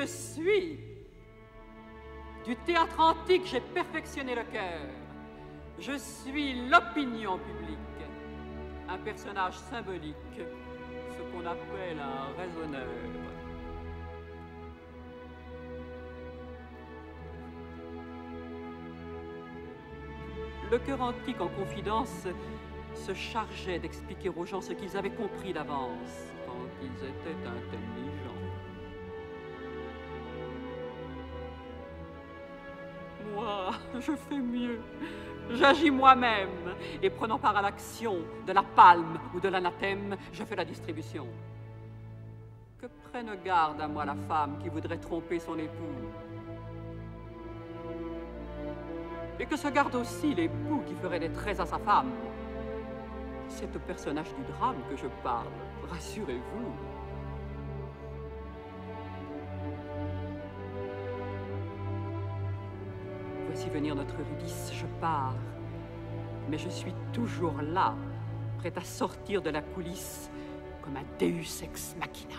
je suis Du théâtre antique, j'ai perfectionné le cœur. Je suis l'opinion publique, un personnage symbolique, ce qu'on appelle un raisonneur. Le cœur antique en confidence se chargeait d'expliquer aux gens ce qu'ils avaient compris d'avance quand ils étaient intelligents. Je fais mieux. J'agis moi-même et prenant part à l'action de la palme ou de l'anathème, je fais la distribution. Que prenne garde à moi la femme qui voudrait tromper son époux. Et que se garde aussi l'époux qui ferait des traits à sa femme. C'est au personnage du drame que je parle, rassurez-vous. Voici venir notre Eurydice, je pars. Mais je suis toujours là, prête à sortir de la coulisse comme un Deus ex machina.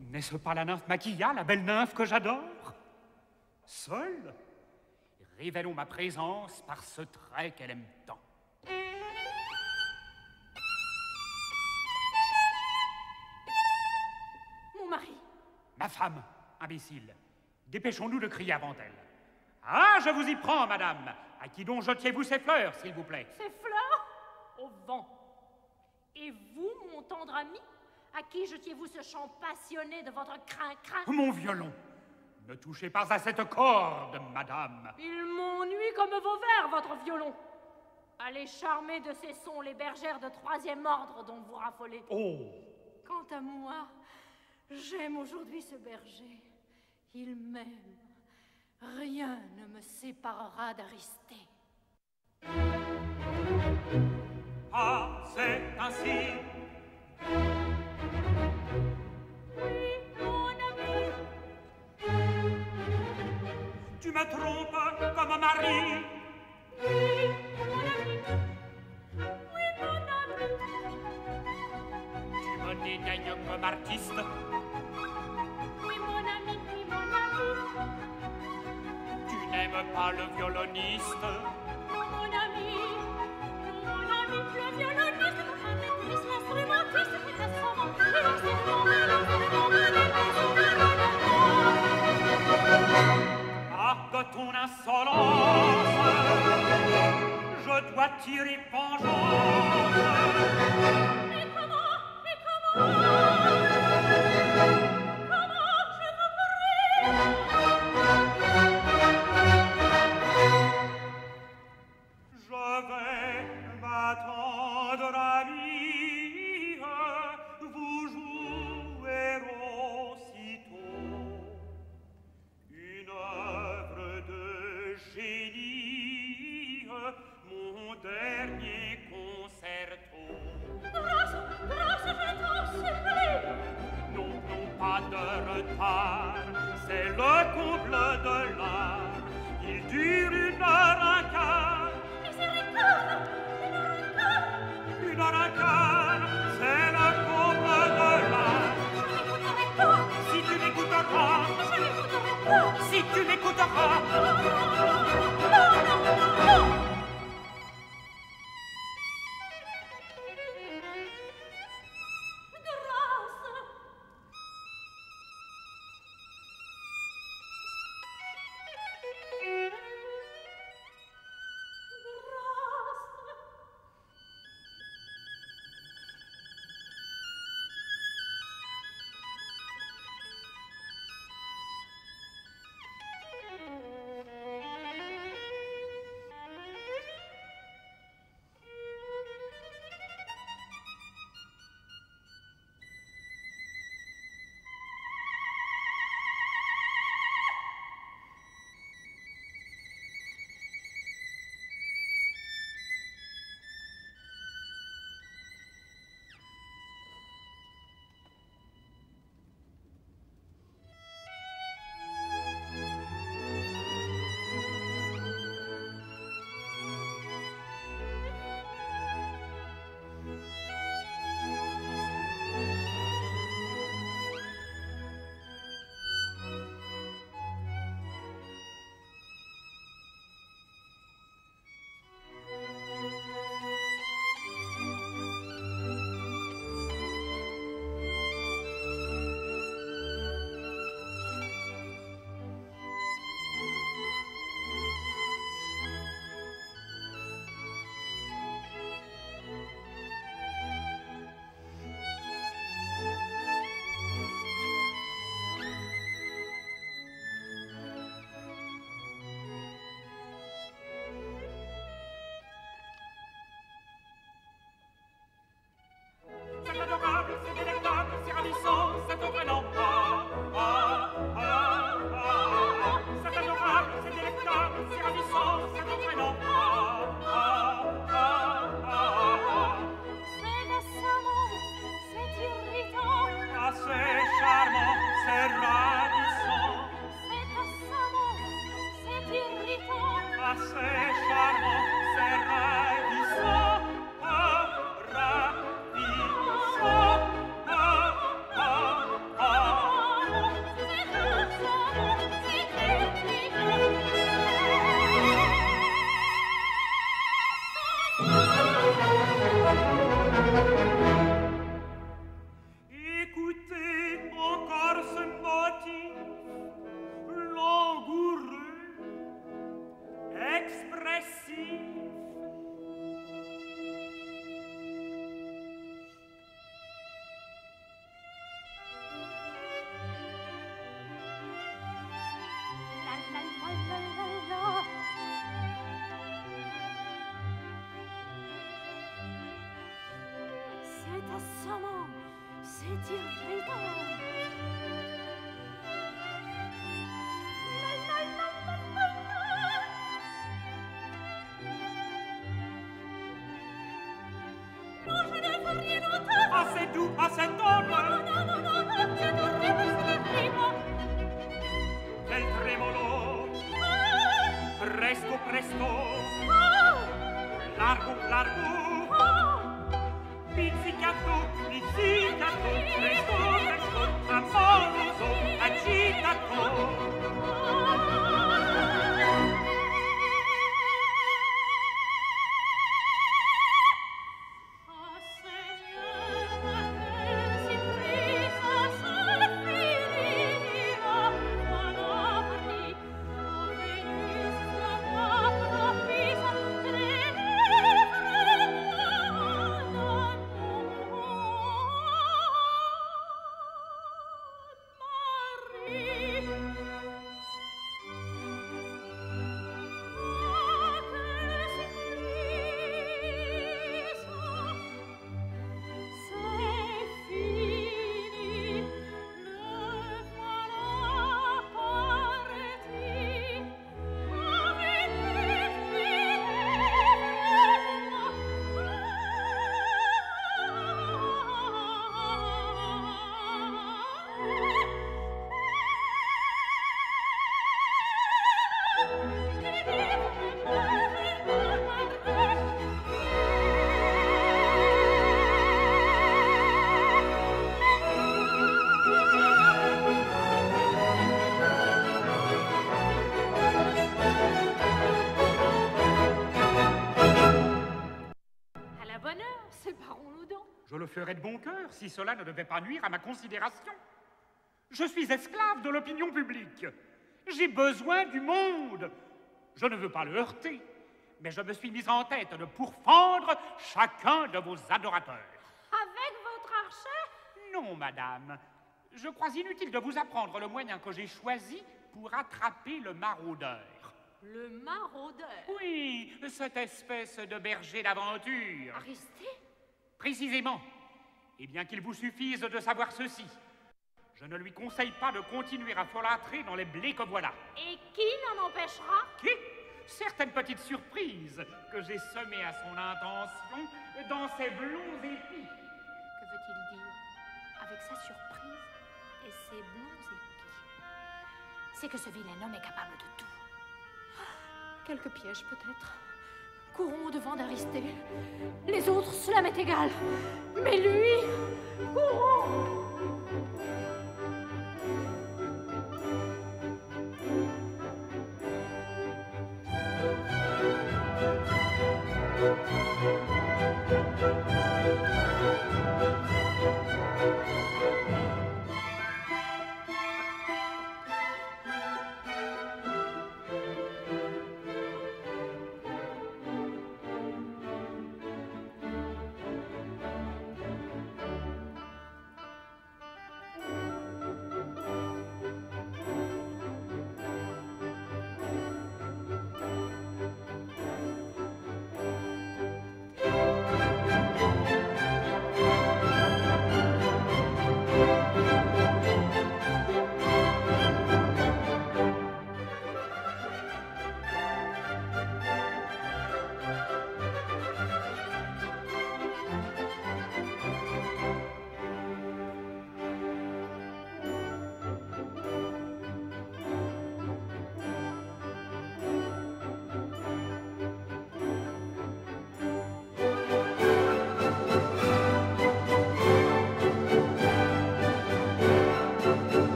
N'est-ce pas la nymphe Maquilla, la belle nymphe que j'adore Seule Révélons ma présence par ce trait qu'elle aime tant. Mon mari. Ma femme, imbécile. Dépêchons-nous de crier avant elle. Ah, je vous y prends, madame. À qui donc jetiez-vous ces fleurs, s'il vous plaît? Ces fleurs Au vent. Et vous, mon tendre ami À qui jetiez-vous ce chant passionné de votre crin-crin Mon violon Ne touchez pas à cette corde, madame Il m'ennuie comme vos vers, votre violon Allez charmer de ces sons les bergères de troisième ordre dont vous raffolez. Oh Quant à moi, j'aime aujourd'hui ce berger. Il m'aime. Rien ne me séparera d'Aristée. Ah, c'est ainsi. Oui, mon ami. Tu me trompes comme mari. Oui, mon ami. Oui, mon ami. Tu me dédaignes comme artiste. Oui, mon ami, oui, mon ami. Tu n'aimes pas le violoniste. Non, mon ami. Mon ami, le violoniste, ton insolence Je dois tirer vengeance. Mais comment Mais comment? Si tu n'écouteras, Non, non, non Grâce c'est délectable, c'est ravissant, c'est entraînant. Ah, passe tu, passe intorno. No, no, no, no, no, anche tutte queste prima. Del tremolo. Ah. Presto, presto. Ah. Largo, largo. Ah. Pizzicato, pizzicato, presto, presto, amoroso, agitato. Ah. Si cela ne devait pas nuire à ma considération. Je suis esclave de l'opinion publique. J'ai besoin du monde. Je ne veux pas le heurter, mais je me suis mise en tête de pourfendre chacun de vos adorateurs. Avec votre archer Non, madame. Je crois inutile de vous apprendre le moyen que j'ai choisi pour attraper le maraudeur. Le maraudeur? Oui, cette espèce de berger d'aventure. Aristé Précisément. Et bien qu'il vous suffise de savoir ceci, je ne lui conseille pas de continuer à folâtrer dans les blés que voilà. Et qui n'en empêchera? Qui? Certaines petites surprises que j'ai semées à son intention dans ses blonds épis. Que veut-il dire? Avec sa surprise et ses blonds épis C'est que ce vilain homme est capable de tout. Quelques pièges peut-être. Courons au-devant d'Aristée. Les autres, cela m'est égal. Mais lui, courons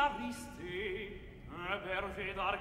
dariste per vedar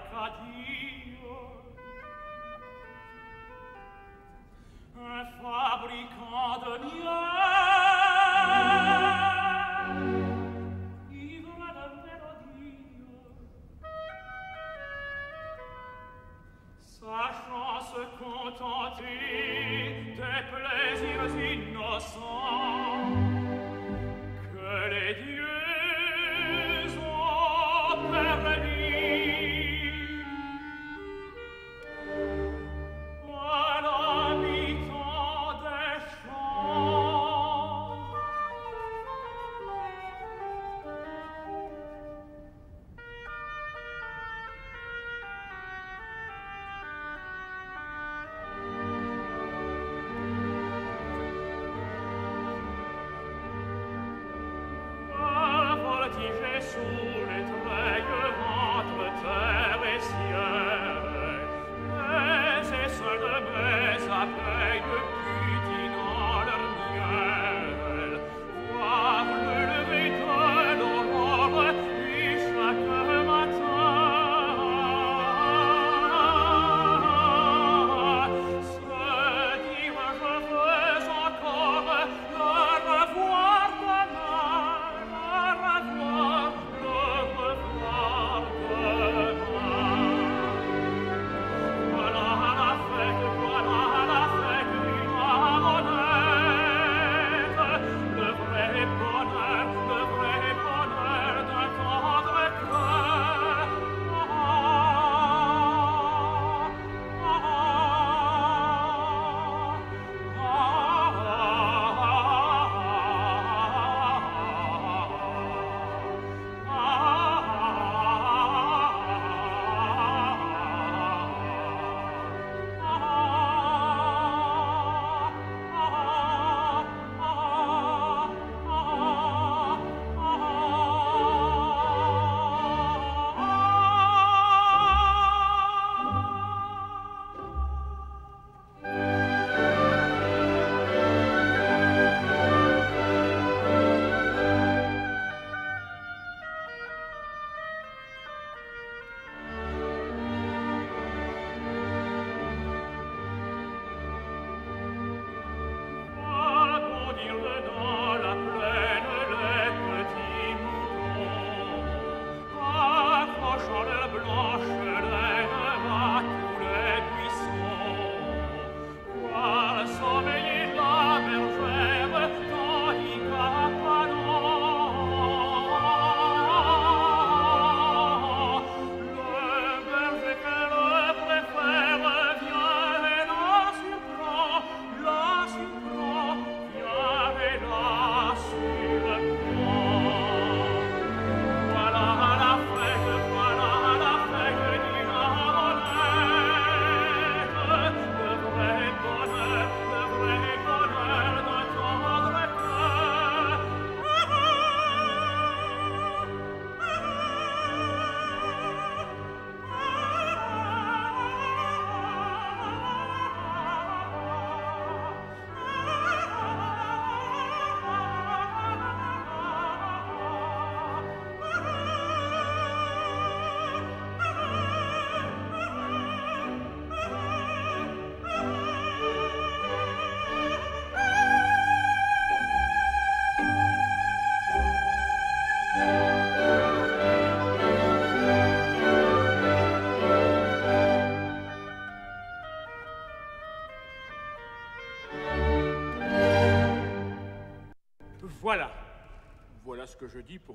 on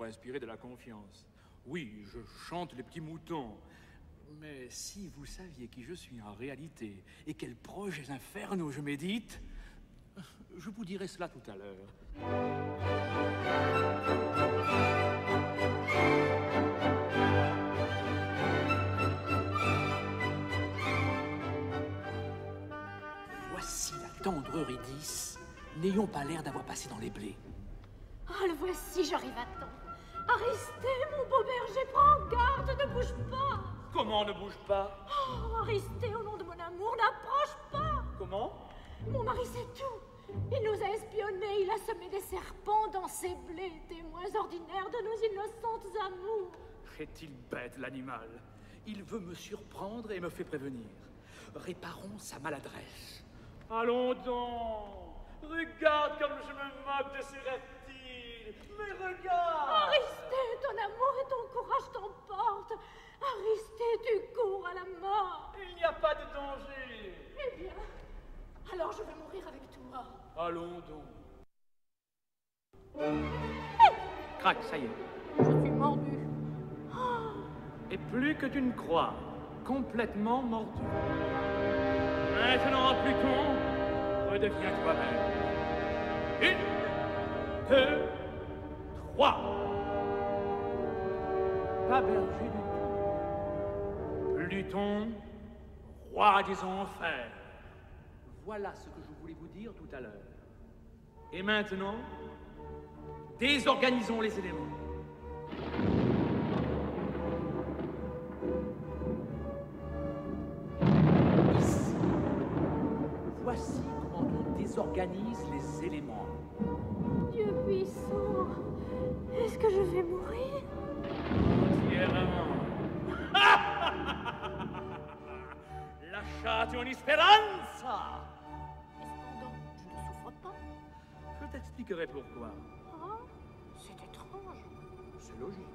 inspirer de la confiance. Oui, je chante les petits moutons. Mais si vous saviez qui je suis en réalité et quels projets infernaux je médite, je vous dirai cela tout à l'heure. Voici la tendre Eurydice. N'ayons pas l'air d'avoir passé dans les blés. Oh, le voici, j'arrive à temps. Aristée, mon beau berger, prends garde, ne bouge pas. Comment ne bouge pas? Oh, Aristée, au nom de mon amour, n'approche pas. Comment? Mon mari sait tout. Il nous a espionnés, il a semé des serpents dans ses blés, témoins ordinaires de nos innocentes amours. Est-il bête, l'animal? Il veut me surprendre et me fait prévenir. Réparons sa maladresse. Allons donc Regarde comme je me moque de ces reptiles Mais regarde Aristée, ton amour et ton courage t'emportent. Aristée, tu cours à la mort. Il n'y a pas de danger Eh bien, alors je vais mourir avec toi. Allons donc Crac, ça y est. Je suis mordu. Et plus que tu ne crois, complètement mordu. Maintenant, Pluton, redeviens toi-même. Une, deux, trois. Pas berger du tout. Pluton, roi des enfers. Voilà ce que je voulais vous dire tout à l'heure. Et maintenant, désorganisons les éléments. Ici, voici comment on désorganise les éléments. Dieu puissant, est-ce que je vais mourir? Entièrement. Lasciate une speranza. Et cependant, je ne souffre pas. Je t'expliquerai pourquoi. Ah, c'est étrange. C'est logique.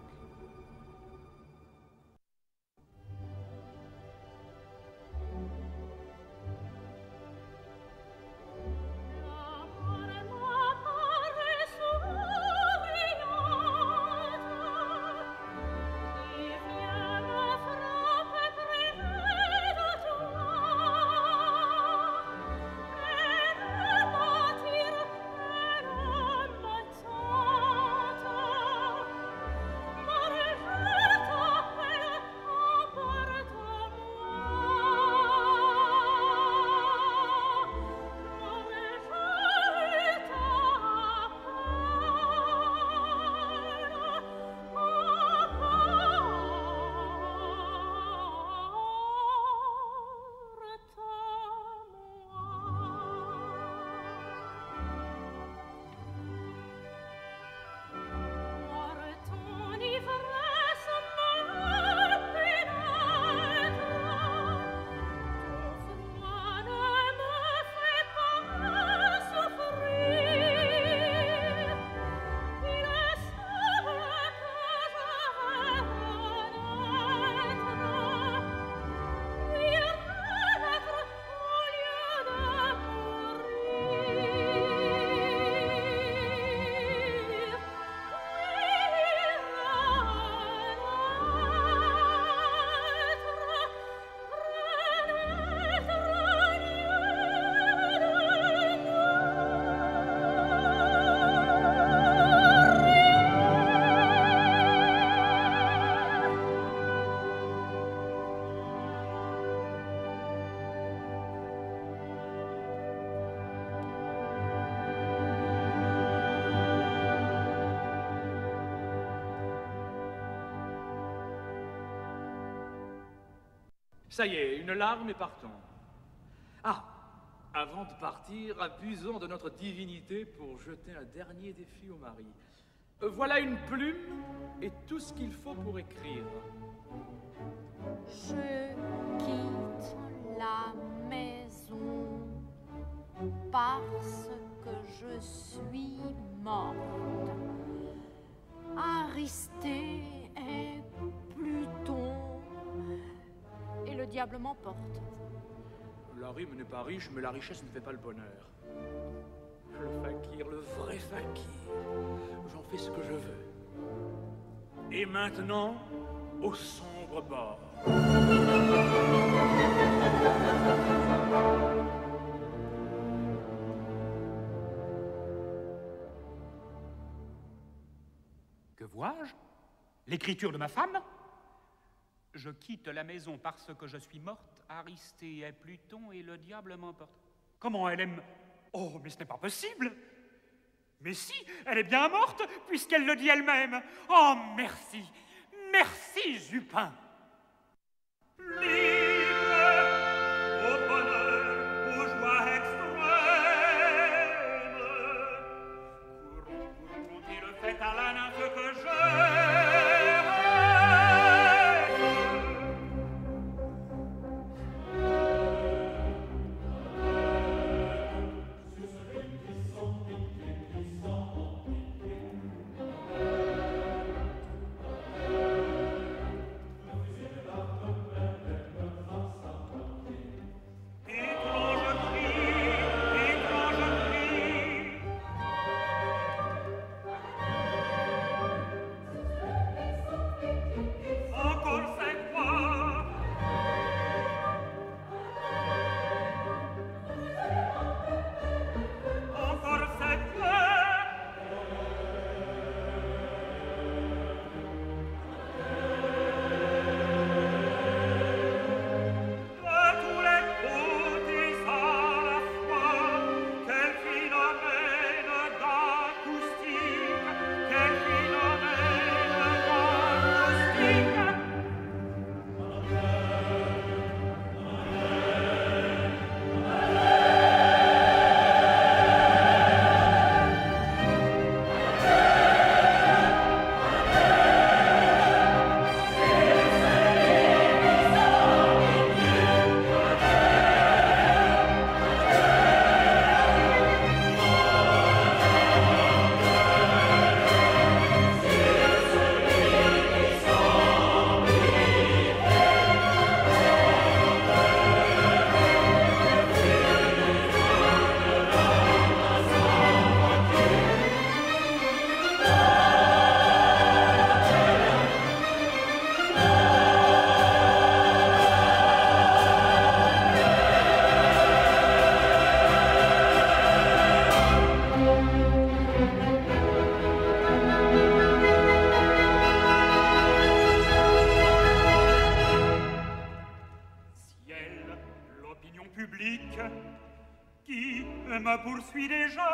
Ça y est, une larme et partons. Ah, avant de partir, abusons de notre divinité pour jeter un dernier défi au mari. Euh, Voilà une plume et tout ce qu'il faut pour écrire. Je quitte la maison parce que je suis morte. Diable m'emporte. La rime n'est pas riche, mais la richesse ne fait pas le bonheur. Le fakir, le vrai fakir. J'en fais ce que je veux. Et maintenant, au sombre bord. Que vois-je? L'écriture de ma femme? Je quitte la maison parce que je suis morte, Aristée est Pluton et le diable m'emporte. Comment elle aime Oh, mais ce n'est pas possible Mais si, elle est bien morte, puisqu'elle le dit elle-même. Oh, merci Merci, Jupin suis déjà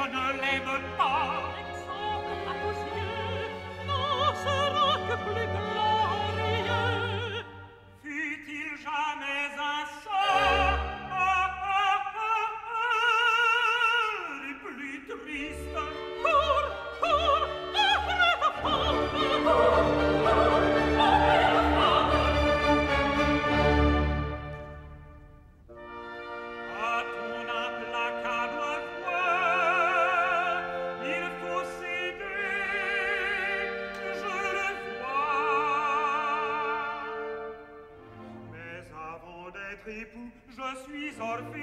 je ne l'aime pas. Exemple à tous yeux, n'en sera que plus suis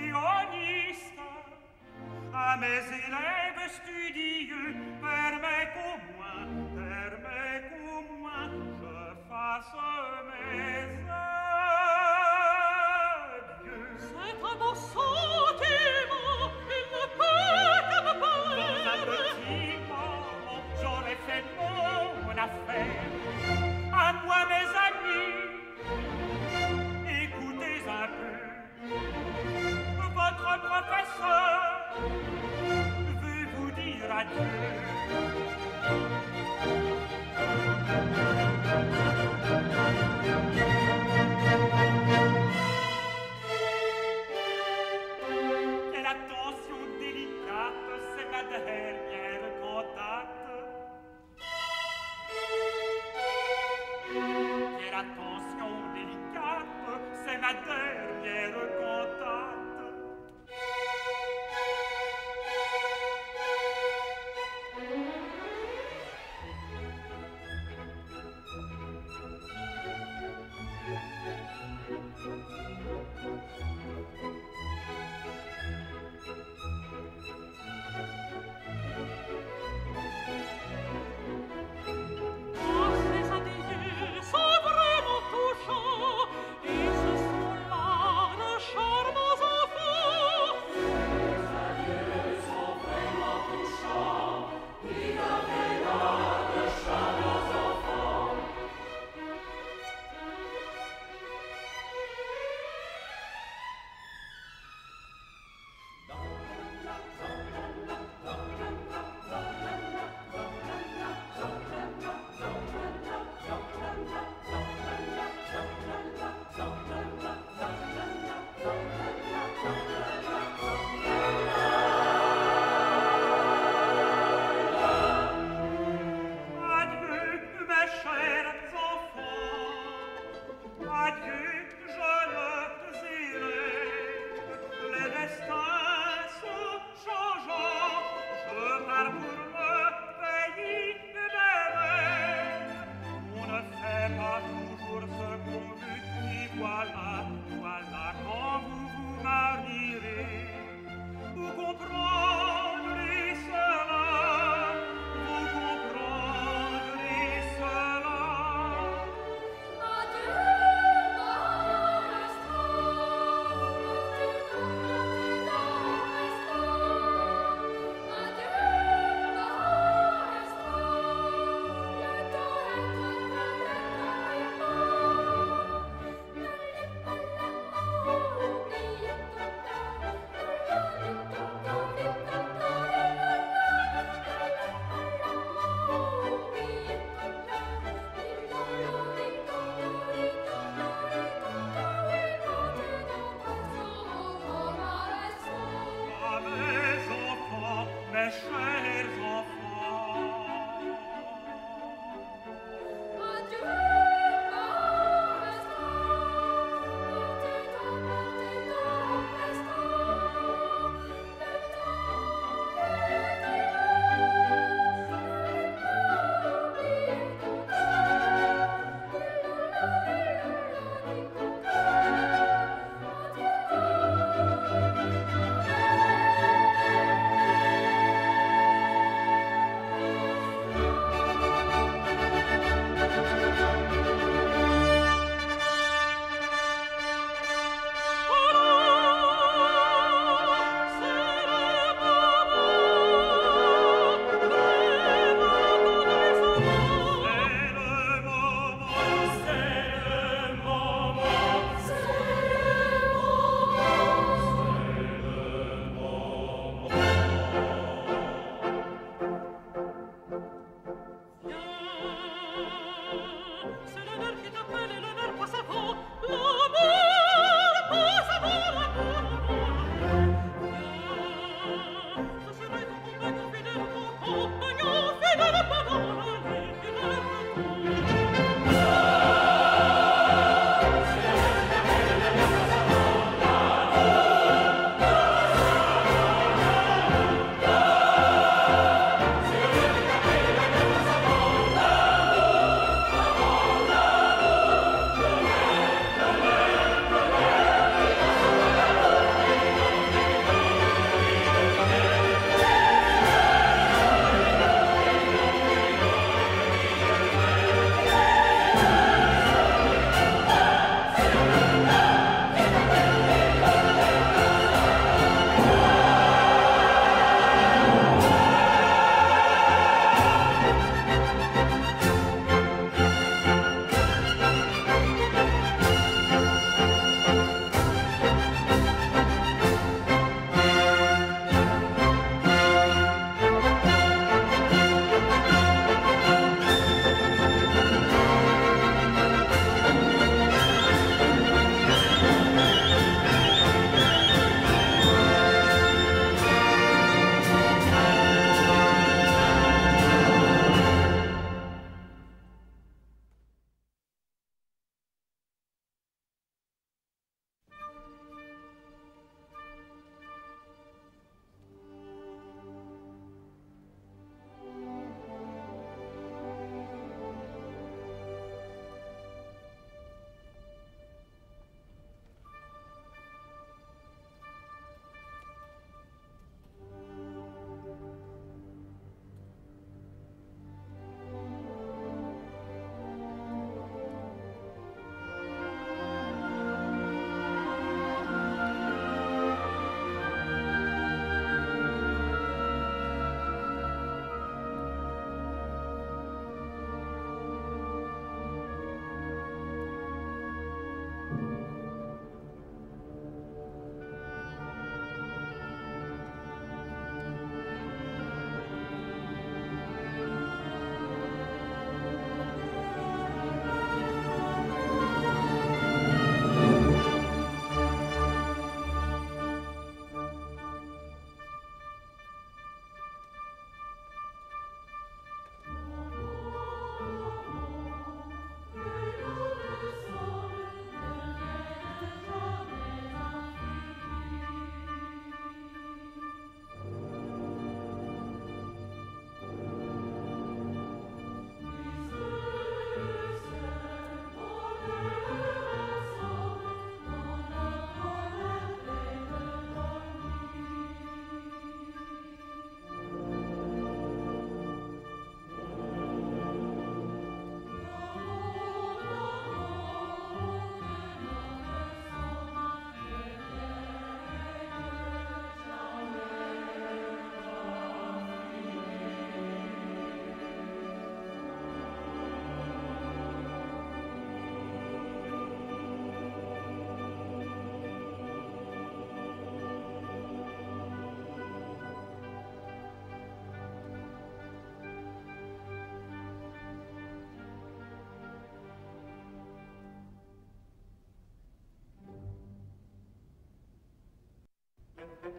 Thank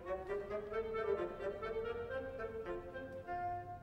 you.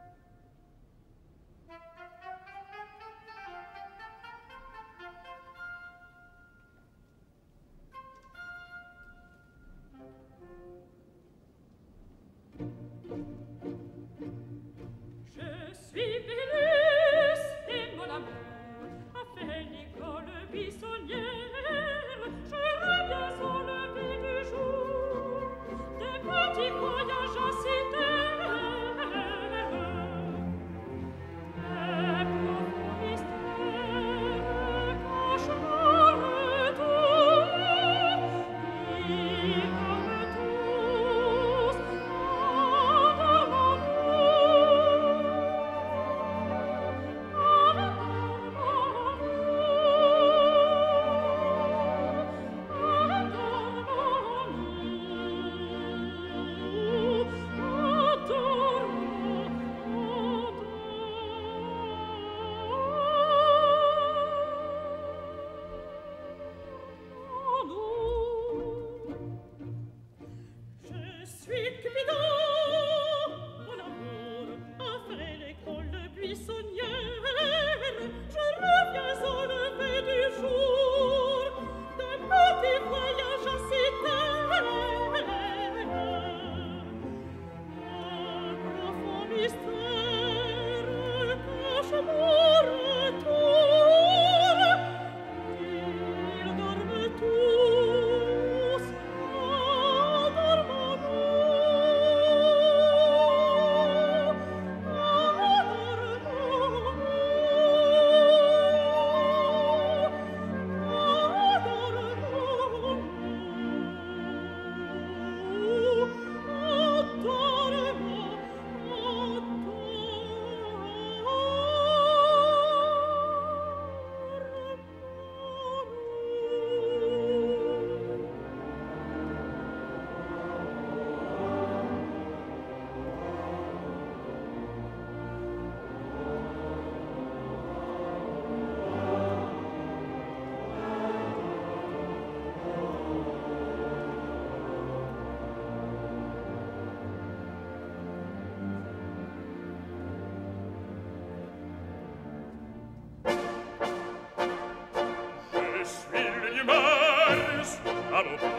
Hallo.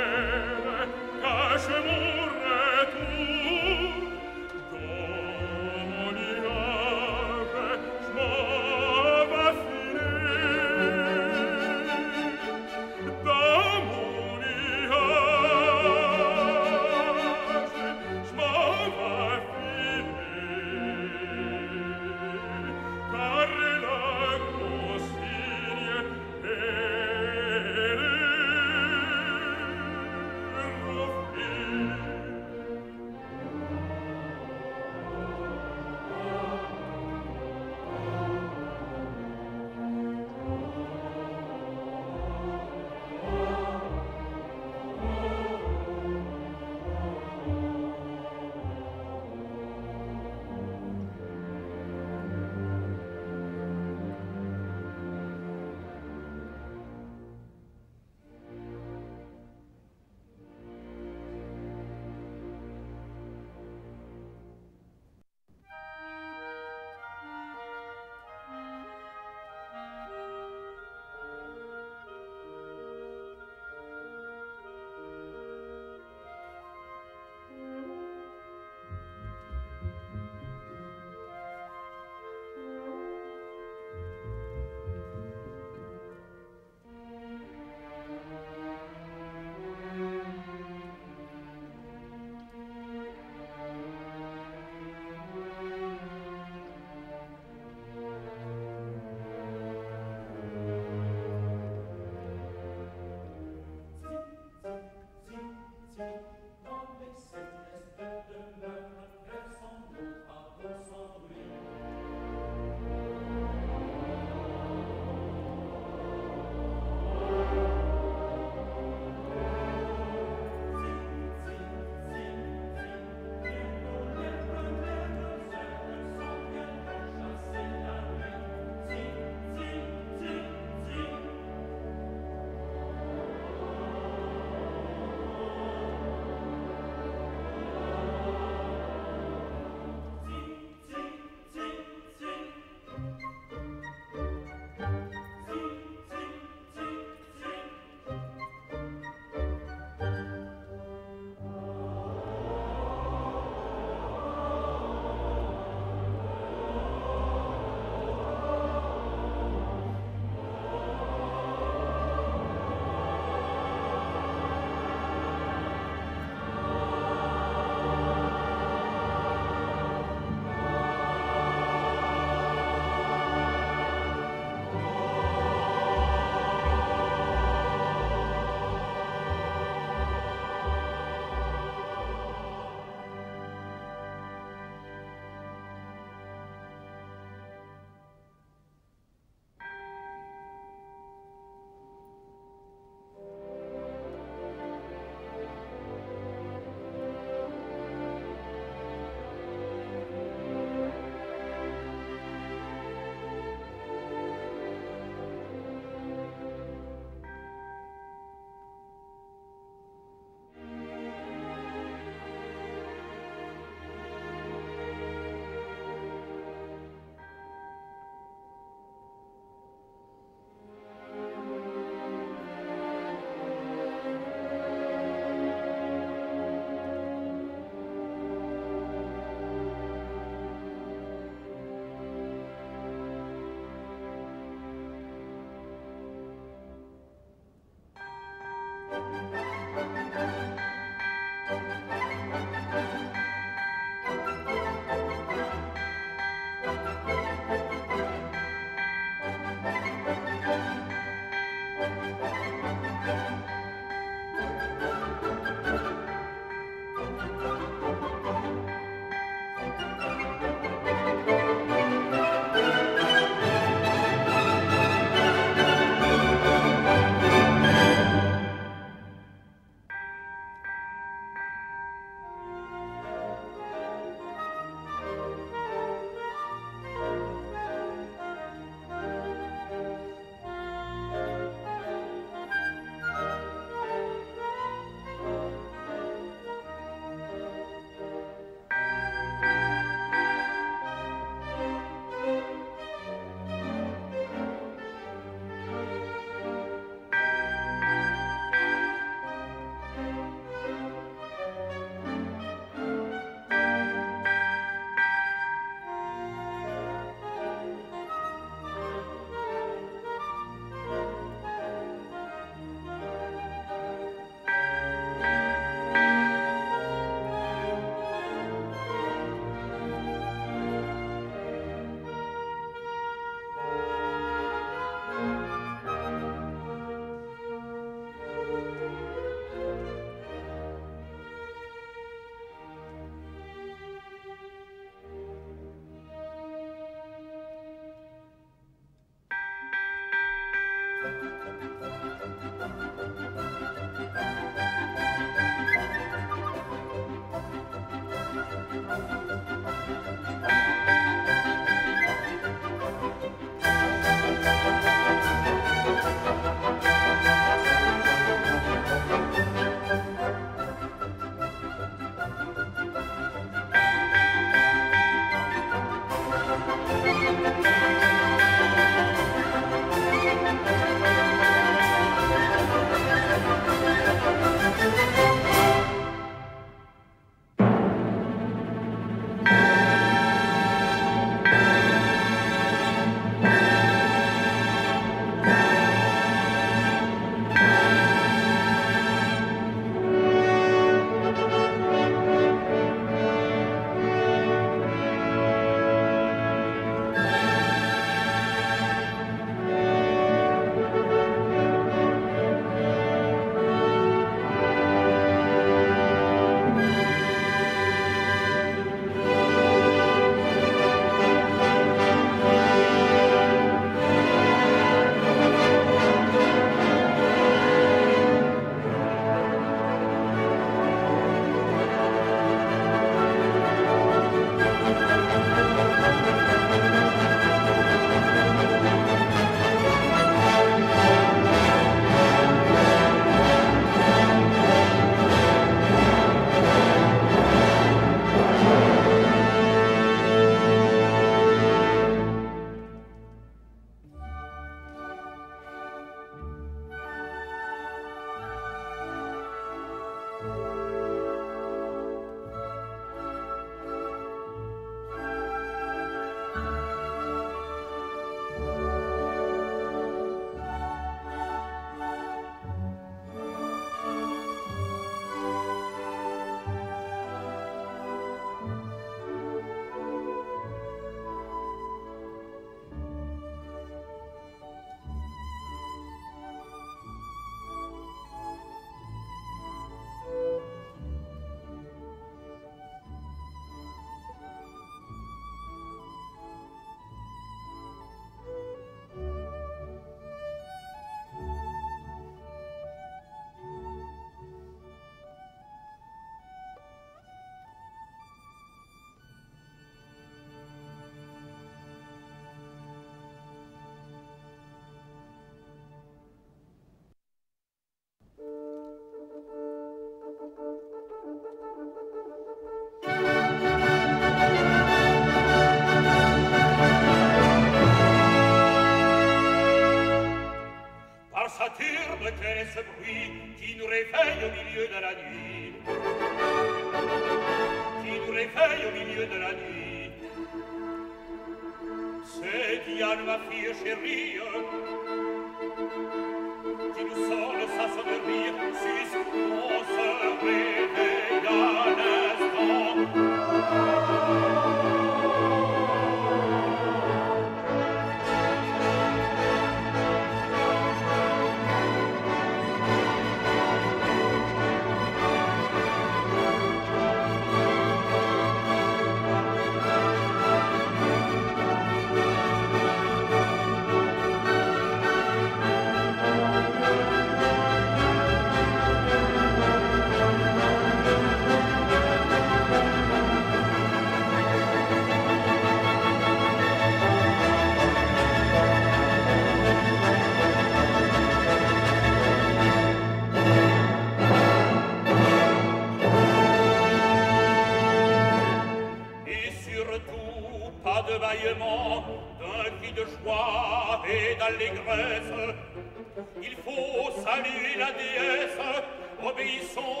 Obéissons au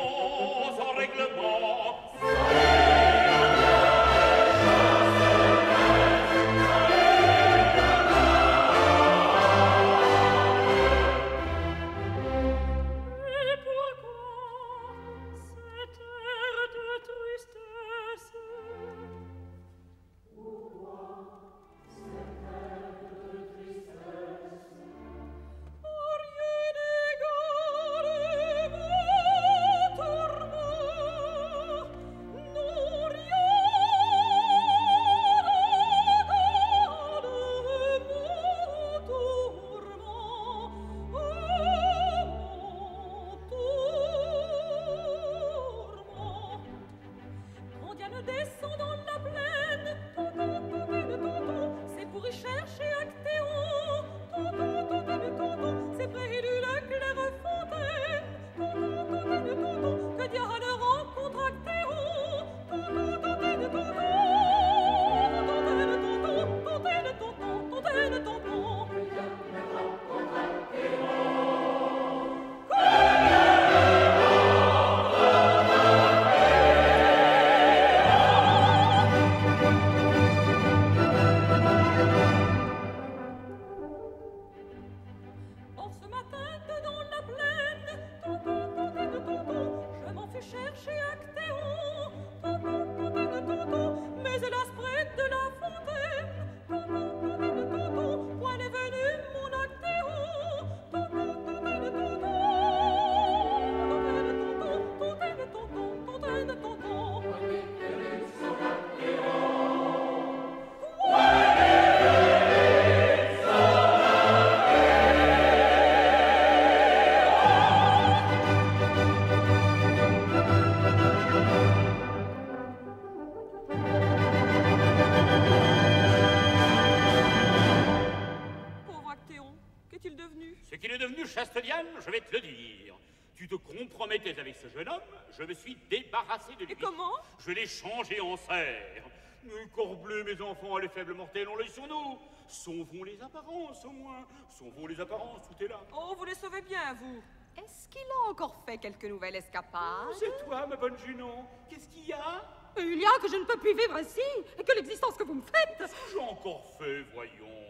je vais te le dire. Tu te compromettais avec ce jeune homme, je me suis débarrassé de lui. Et comment? Je l'ai changé en cerf. Mais corbleu, mes enfants, les faibles mortels ont l'œil sur nous. Sauvons les apparences, au moins. Sauvons les apparences, tout est là. Oh, vous les sauvez bien, vous. Est-ce qu'il a encore fait quelques nouvelles escapades? Oh, C'est toi, ma bonne Junon. Qu'est-ce qu'il y a? Il y a que je ne peux plus vivre ici, et que l'existence que vous me faites... Qu'est-ce que j'ai encore fait, voyons?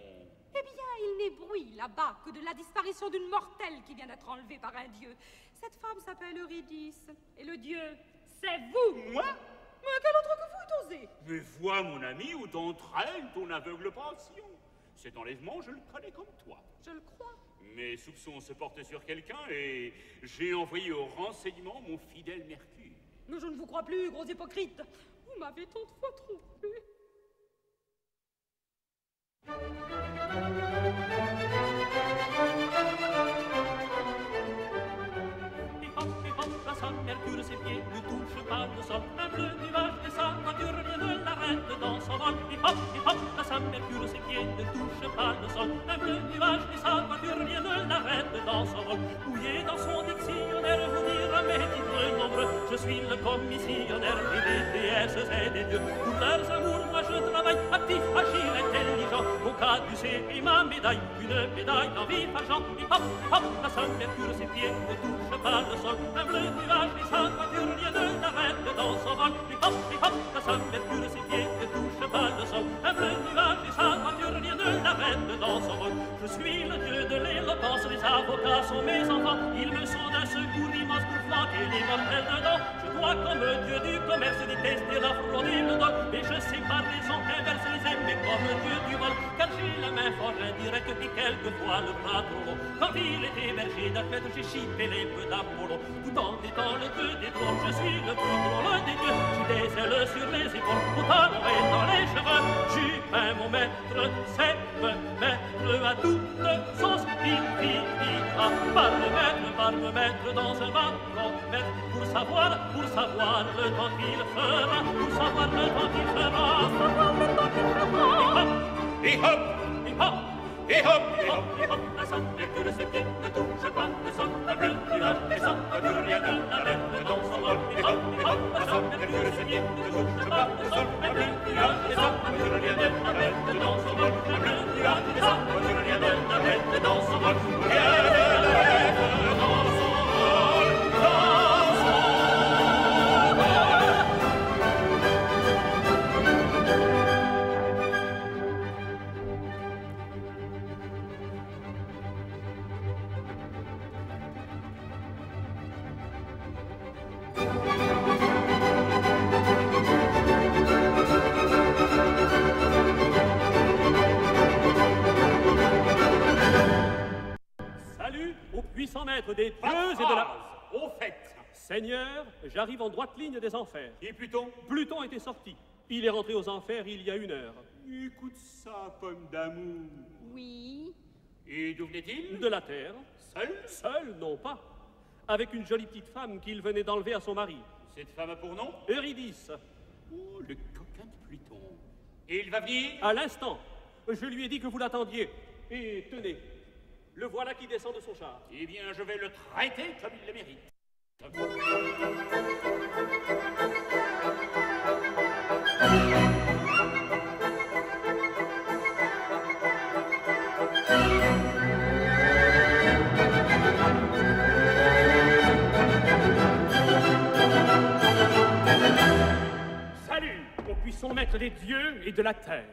Eh bien, il n'est bruit là-bas que de la disparition d'une mortelle qui vient d'être enlevée par un dieu. Cette femme s'appelle Eurydice, et le dieu, c'est vous Moi Mais quel autre que vous osé Mais vois, mon ami, où t'entraîne ton aveugle passion. Cet enlèvement, je le prenais comme toi. Je le crois. Mes soupçons se portaient sur quelqu'un, et j'ai envoyé au renseignement mon fidèle Mercure. Mais je ne vous crois plus, gros hypocrite Vous m'avez tant de fois trompé commissionnaire des déesses et des dieux. Pour leurs amours, moi je travaille actif, agile, intelligent. Au cas du C et ma médaille, une médaille en vif argent. Et hop, hop, la salle Mercure ses pieds ne touche pas le sol. Un bleu nuage et sa voiture vient de l'arrête dans son vol. Et hop, et hop, la salle Mercure ses pieds ne touche pas le sol. Un bleu nuage et sa voiture vient de l'arrête dans son vol. Je suis le dieu de l'éloquence, les avocats sont mes enfants. Ils me sont d'un secours flanquer les mortels dedans. Je dois comme dieu du commerce détester la fraude et le je sais par raison inverse les aimer comme dieu du vol. Car j'ai la main fort indirecte et quelquefois le bras trop. Quand il était berger d'Arpète, j'ai chippé les peu d'Apollo. Tout en étant le dieu des drôles, je suis le plus drôle des dieux. J'ai des ailes sur les épaules, au talon et dans les cheveux. Jupin, mon maître, c'est me mettre à toute sauce. Il finira par me mettre, par me mettre dans un bain prophète pour savoir, pour savoir le temps qu'il fera, pour savoir le temps qu'il fera. Savoir le temps qu'il fera. Et hop, et hop, et hop, et hop, et hop, la somme des que de ses pieds ne touche pas, le son, la bulle, il a des sons, la bulle, rien ne l'avait, le dans son rôle, et hop, et hop, la somme des que de ses ne touche pas, le son, la bulle, il a des sons, rien ne l'avait, le dans son rôle, la bulle, il a des sons, la bulle, rien ne l'avait, le dans son rôle, rien ne l'avait, des enfers. Et Pluton? Pluton était sorti. Il est rentré aux enfers il y a une heure. Écoute ça, pomme d'amour. Oui. Et d'où venait-il? De la terre, Seul? Seul, non pas. Avec une jolie petite femme qu'il venait d'enlever à son mari. Cette femme a pour nom? Eurydice, Oh, le coquin de Pluton. Et il va venir? À l'instant, je lui ai dit que vous l'attendiez. Et tenez, le voilà qui descend de son char. Eh bien, je vais le traiter comme il le mérite. Salut aux puissants maîtres des dieux et de la terre.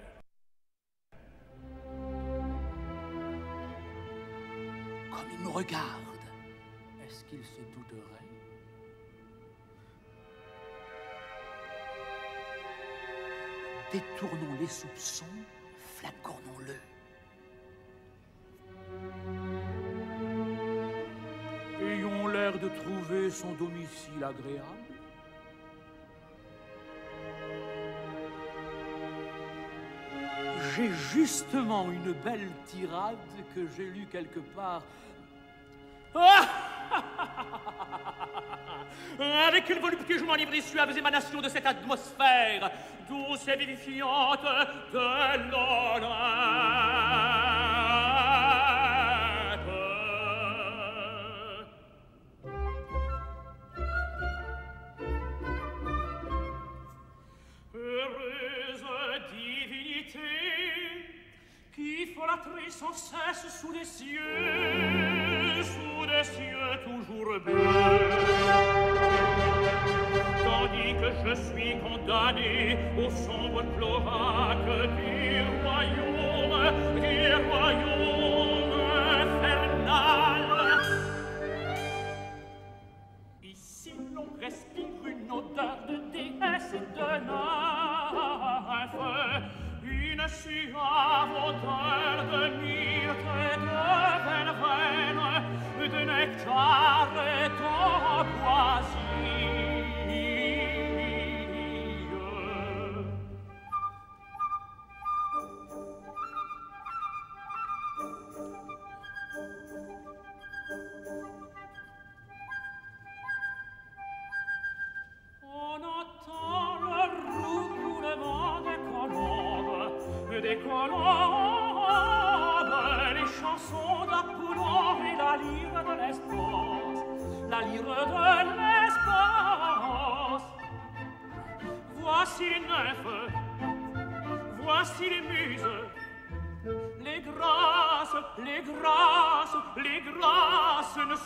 Comme il me regarde, Détournons les soupçons, flagronnons-le. Ayons l'air de trouver son domicile agréable. J'ai justement une belle tirade que j'ai lue quelque part. avec quel volupté je m'enivre des suaves émanations de cette atmosphère douce et vivifiante de l'honneur. flatterie sans cesse sous les cieux, sous les cieux toujours bleus dit que je suis condamné au sombre cloaque du royaume, du royaume infernal. Ici, l'on respire une odeur de déesse et de nymphe, une suave odeur de myrte et de verveine, de nectar et d'empoisine.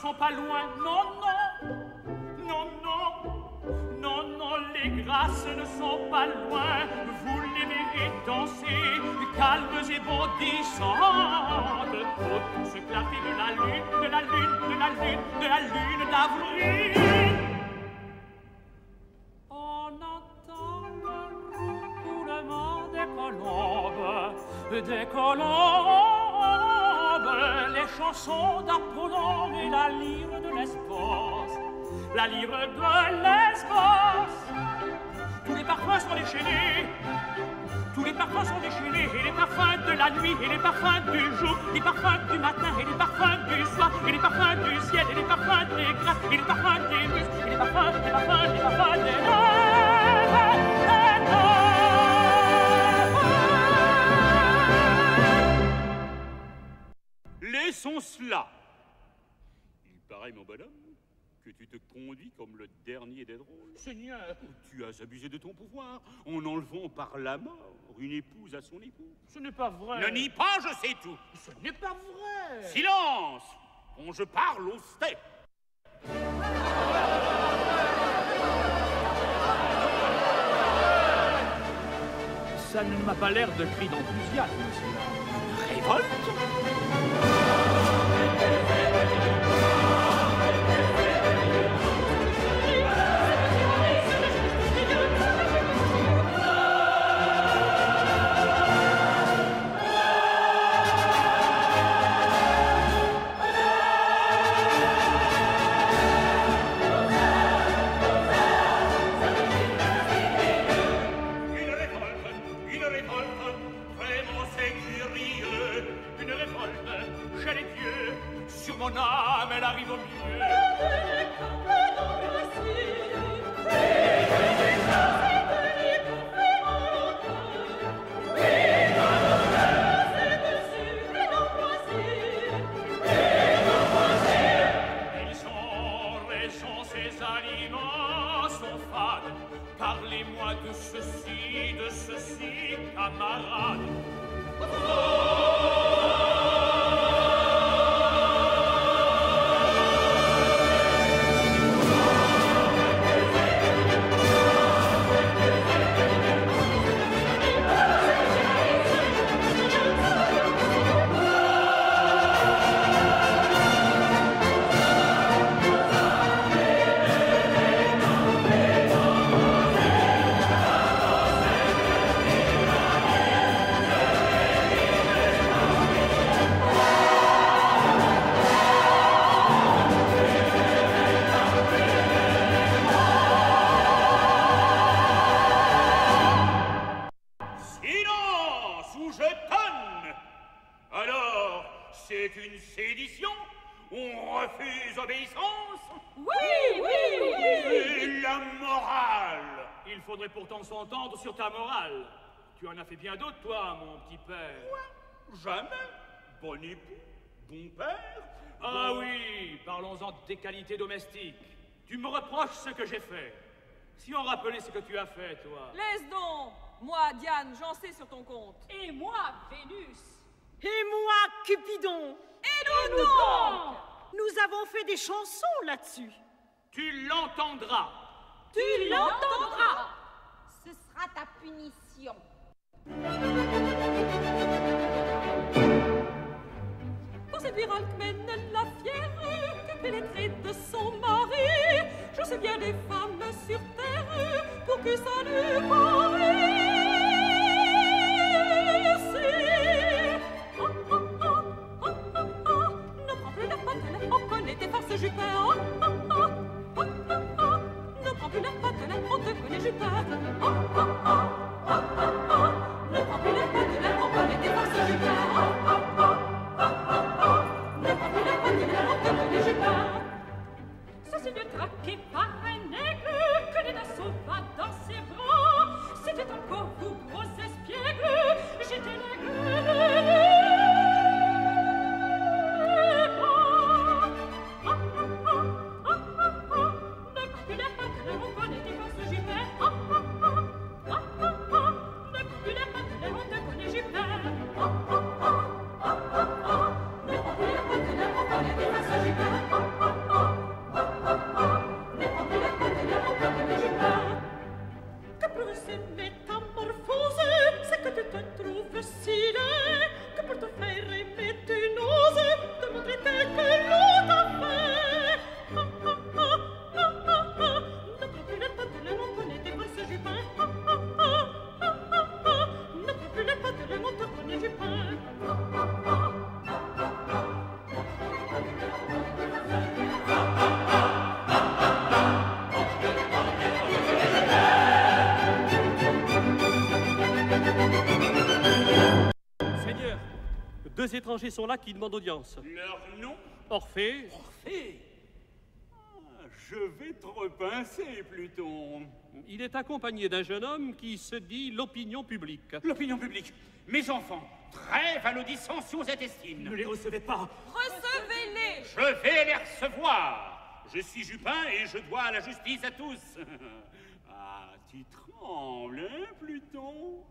sont pas loin. Non, non, non, non. Non, non, les grâces ne sont pas loin. Vous les verrez danser, calmes et bondissantes. Au douce clarté de la lune, de la lune, de la lune, de la lune d'avril. On entend le roucoulement des colombes, des colombes, les chansons d'Apollon et la lyre de l'espace, la lyre de l'espace. Tous les parfums sont déchaînés, tous les parfums sont déchaînés, et les parfums de la nuit, et les parfums du jour, les parfums du matin, et les parfums du soir, et les parfums du ciel, et les parfums des grâces, et les parfums des muses, et les parfums, les parfums, les parfums des Laissons cela. Il paraît, mon bonhomme, que tu te conduis comme le dernier des drôles. Seigneur, Tu as abusé de ton pouvoir en enlevant par la mort une épouse à son époux. ce n'est pas vrai. Ne nie pas, je sais tout. Ce n'est pas vrai. Silence Quand je parle au steppe. Ça ne m'a pas l'air de cri d'enthousiasme. Révolte bien d'autres, toi, mon petit père. Jamais Bon époux, bon père Ah bon- oui, parlons-en des qualités domestiques. Tu me reproches ce que j'ai fait. Si on rappelait ce que tu as fait, toi. Laisse donc Moi, Diane, j'en sais sur ton compte. Et moi, Vénus. Et moi, Cupidon Et nous donc Nous avons fait des chansons là-dessus. Tu l'entendras. Tu l'entendras Ce sera ta punition. Pour séduire Alcmène la fière, que pénétrée de son mari, je sais bien des femmes sur terre, pour que ça ne paraisse. Ne prends plus la patelle, on connaît tes forces, Jupin. Oh, oh, ne prends plus la patelle, on te connaît, Jupin. Oh, prends plus la patelle, étrangers sont là qui demandent audience. Leur nom Orphée, Orphée Ah, Je vais te repincer, Pluton. il est accompagné d'un jeune homme qui se dit l'opinion publique. L'opinion publique, mes enfants, trêve à nos dissensions intestines. Ne les recevez pas. Recevez-les Je vais les recevoir. Je suis Jupin et je dois la justice à tous. ah, tu trembles, hein, Pluton?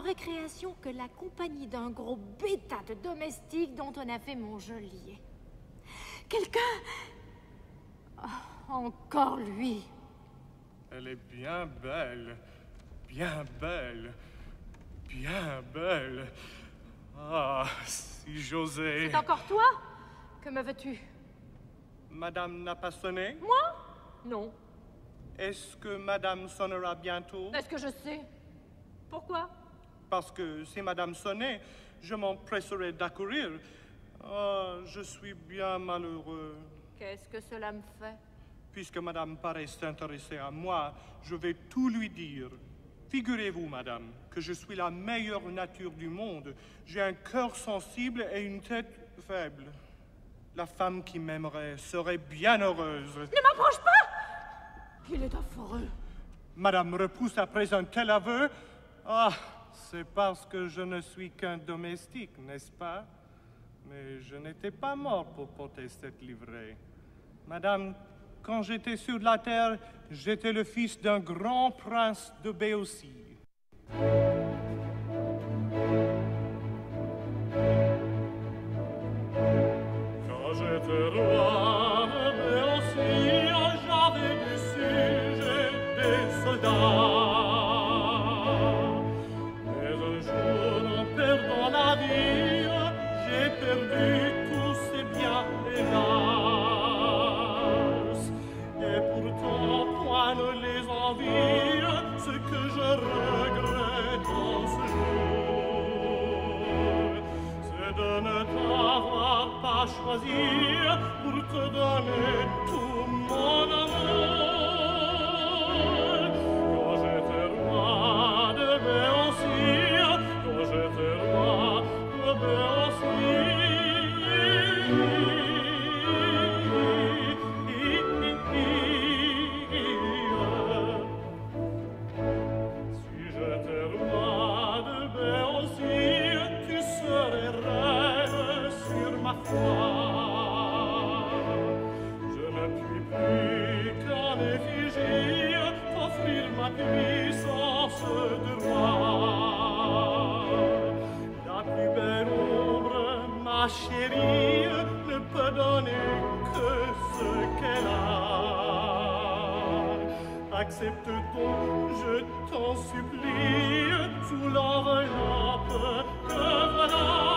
D'autre récréation que la compagnie d'un gros bêta de domestique dont on a fait mon geôlier. Quelqu'un? Ah, Encore lui. Elle est bien belle, bien belle, bien belle. Ah, si j'osais. C'est encore toi? Que me veux-tu? Madame n'a pas sonné? Moi? Non. Est-ce que Madame sonnera bientôt? Est-ce que je sais? Pourquoi? Parce que si Madame sonnait, je m'empresserais d'accourir. Ah, je suis bien malheureux. Qu'est-ce que cela me fait? Puisque Madame paraît s'intéresser à moi, je vais tout lui dire. Figurez-vous, Madame, que je suis la meilleure nature du monde. J'ai un cœur sensible et une tête faible. La femme qui m'aimerait serait bien heureuse. Ne m'approche pas Il est affreux. Madame repousse après un tel aveu. Ah, c'est parce que je ne suis qu'un domestique, n'est-ce pas? Mais je n'étais pas mort pour porter cette livrée. Madame, quand j'étais sur la terre, j'étais le fils d'un grand prince de Béotie. de ne t'avoir pas choisi pour te donner tout mon amour. Quand j'étais roi de Béancir, quand j'étais roi de Béancir, Accepte donc, je t'en supplie, sous l'enveloppe que voilà.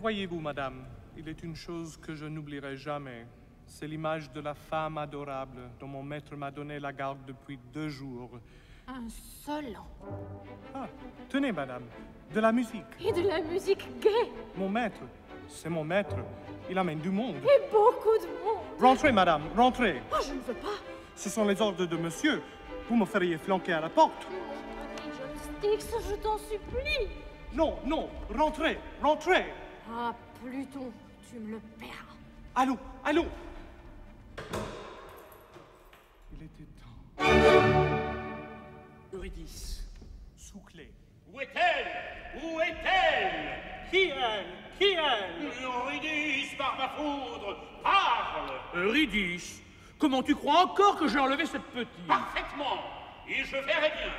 Voyez-vous, madame, il est une chose que je n'oublierai jamais. C'est l'image de la femme adorable dont mon maître m'a donné la garde depuis deux jours. Insolent. Ah, tenez, madame, de la musique. Et de la musique gaie. Mon maître, c'est mon maître. Il amène du monde. Et beaucoup de monde. Rentrez, madame, rentrez. Oh, je ne veux pas. Ce sont les ordres de monsieur. Vous me feriez flanquer à la porte. Styx, je t'en supplie. Non, non, rentrez, rentrez. Ah, Pluton, tu me le paieras. Allô, allô. Il était temps. Eurydice. Sous clé. Où est-elle? Où est-elle? Qui elle? Qui elle? Eurydice, par ma foudre, parle Eurydice Comment tu crois encore que j'ai enlevé cette petite? Parfaitement Et je verrai bien.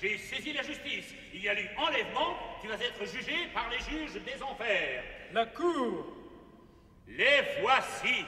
J'ai saisi la justice. Il y a eu enlèvement qui va être jugé par les juges des enfers. La cour Les voici.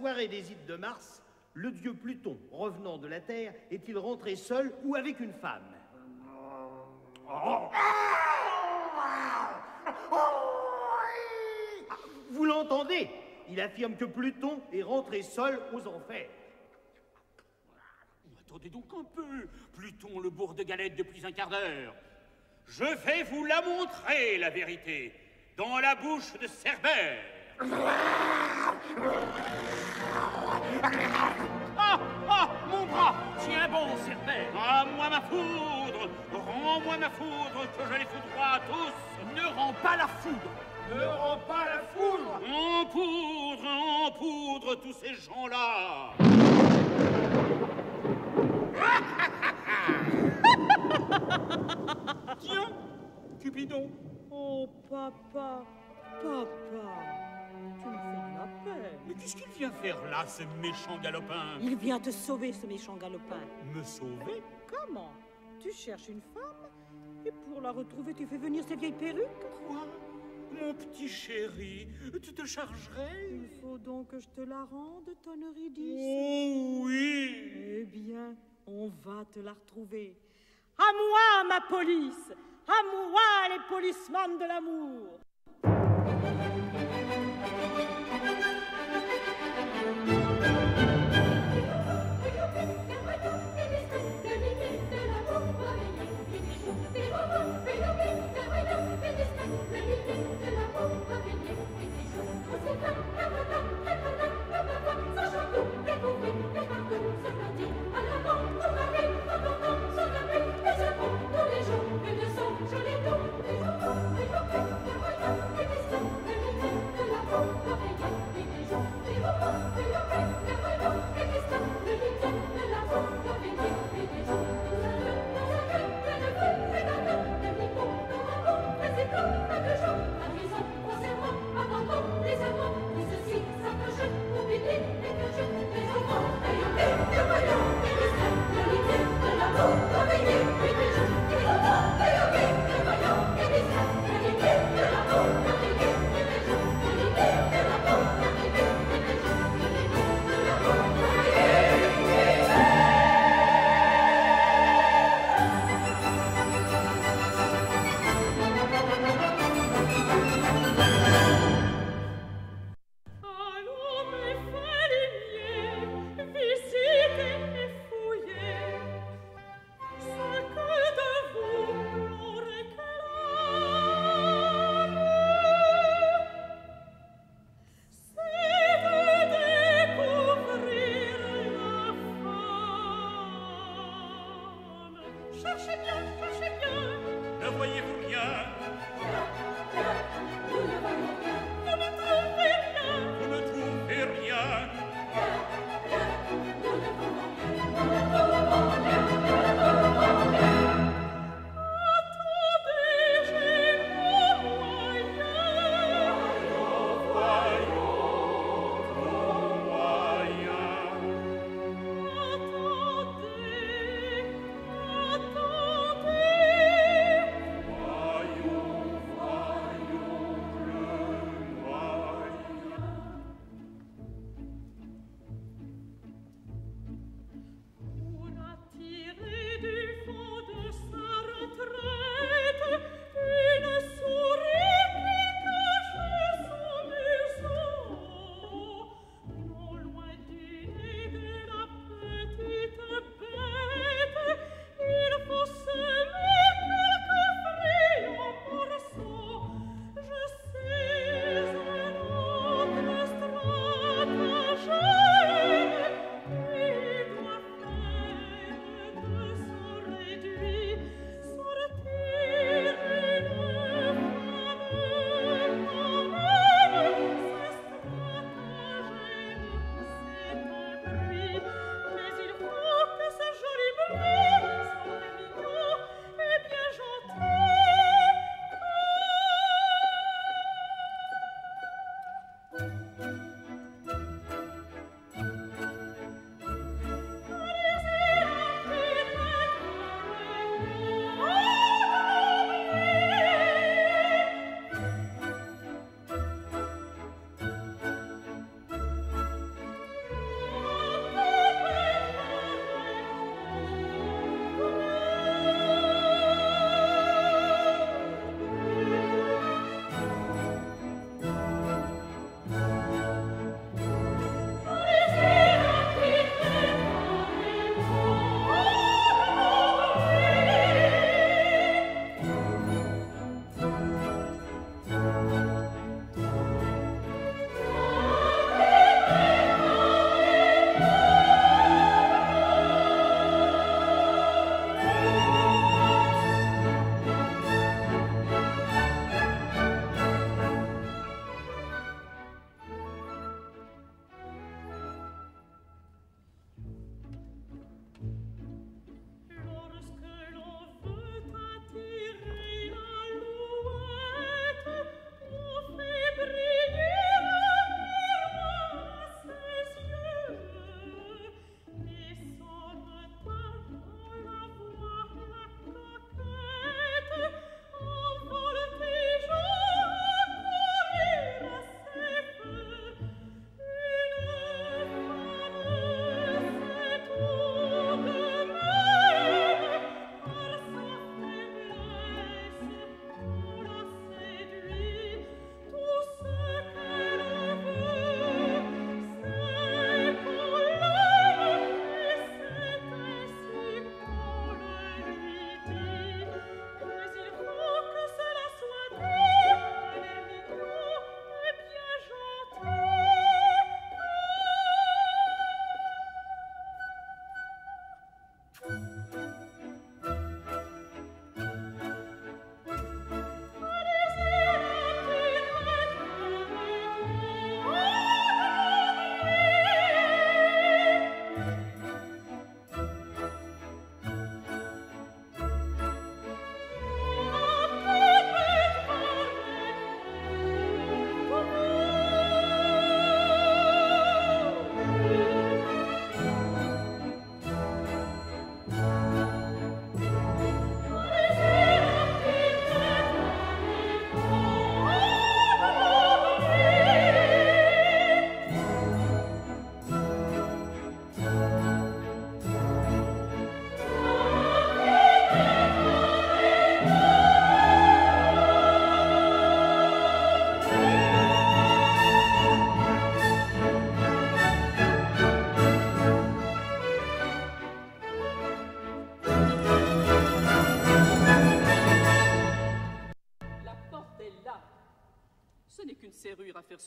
Soirée des Ides de Mars, le dieu Pluton, revenant de la Terre, est-il rentré seul ou avec une femme? Vous l'entendez? Il affirme que Pluton est rentré seul aux enfers. Attendez donc un peu. Pluton, le bourg de galette depuis un quart d'heure. Je vais vous la montrer, la vérité, dans la bouche de Cerbère. Ah, ah, mon bras Tiens bon, Cerbère. Rends-moi ma foudre Rends-moi ma foudre, que je les foudroie à tous. Ne rends pas la foudre. Ne rends pas la foudre. En poudre, en poudre, tous ces gens-là. Tiens, Cupidon. Oh, papa, papa, Mais qu'est-ce qu'il vient faire là, ce méchant galopin? Il vient te sauver, ce méchant galopin. Me sauver? Comment? Tu cherches une femme et pour la retrouver, tu fais venir ces vieilles perruques? Quoi? Mon petit chéri, tu te chargerais? Il faut donc que je te la rende, ton Eurydice Oh oui! Eh bien, on va te la retrouver. À moi, ma police! À moi, les policemen de l'amour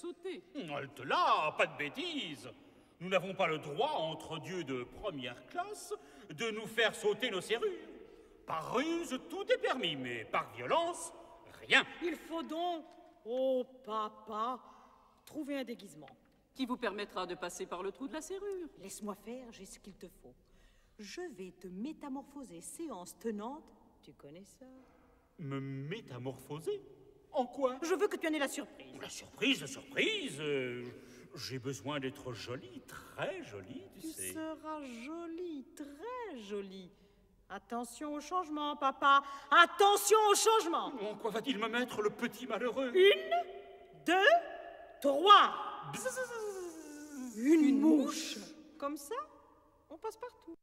sauter. Halte là, pas de bêtises. Nous n'avons pas le droit, entre dieux de première classe, de nous faire sauter nos serrures. Par ruse, tout est permis, mais par violence, rien. Il faut donc, oh papa, trouver un déguisement. Qui vous permettra de passer par le trou de la serrure? Laisse-moi faire, j'ai ce qu'il te faut. Je vais te métamorphoser séance tenante. Tu connais ça? Me métamorphoser? En quoi Je veux que tu en aies la surprise. La surprise, la surprise euh, J'ai besoin d'être jolie, très jolie, tu, tu sais. seras jolie, très jolie. Attention au changement, papa. Attention au changement. En quoi va-t-il me mettre, le petit malheureux Une, deux, trois. Une, Une mouche. mouche. Comme ça, on passe partout.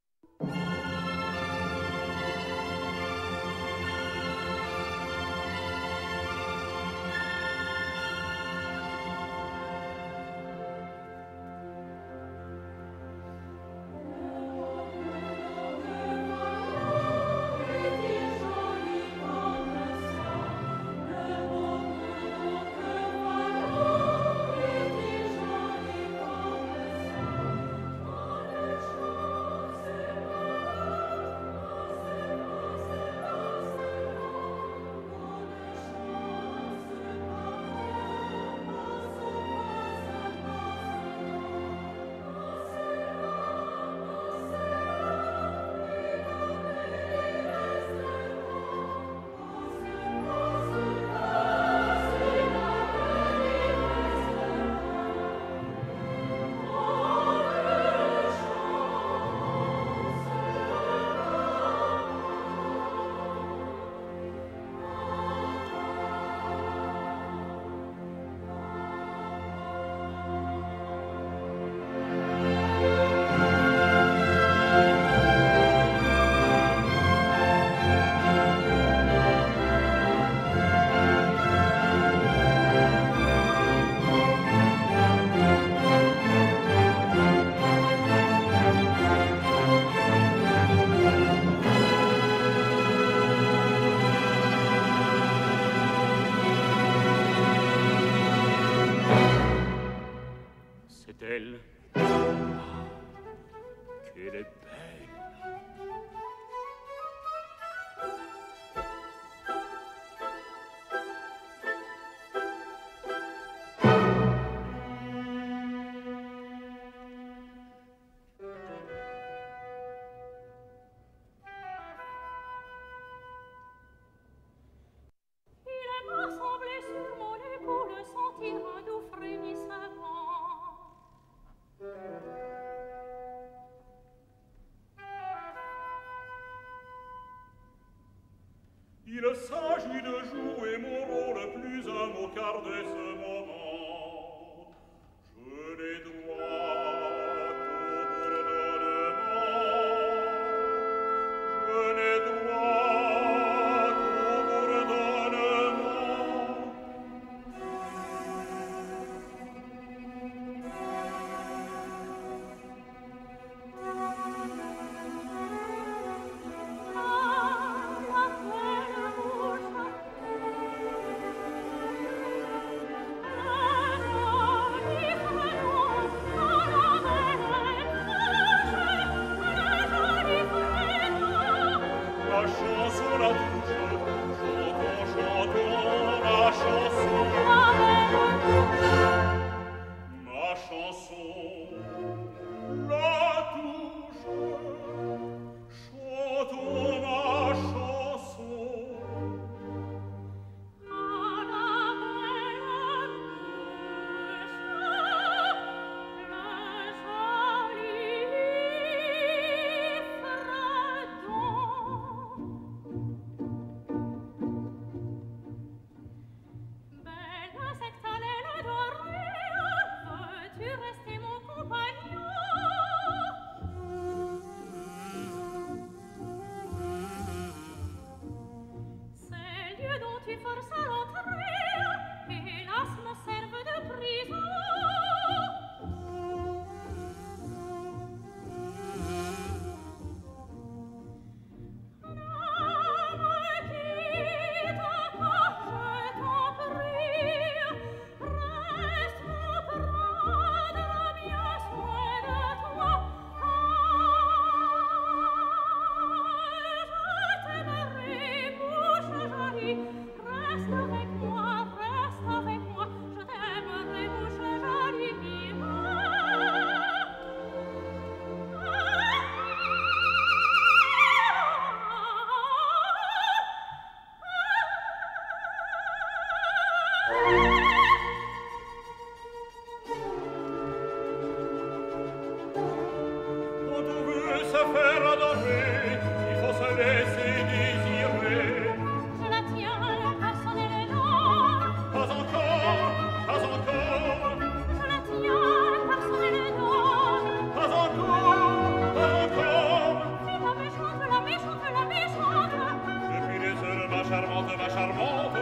charmante, ma charmante.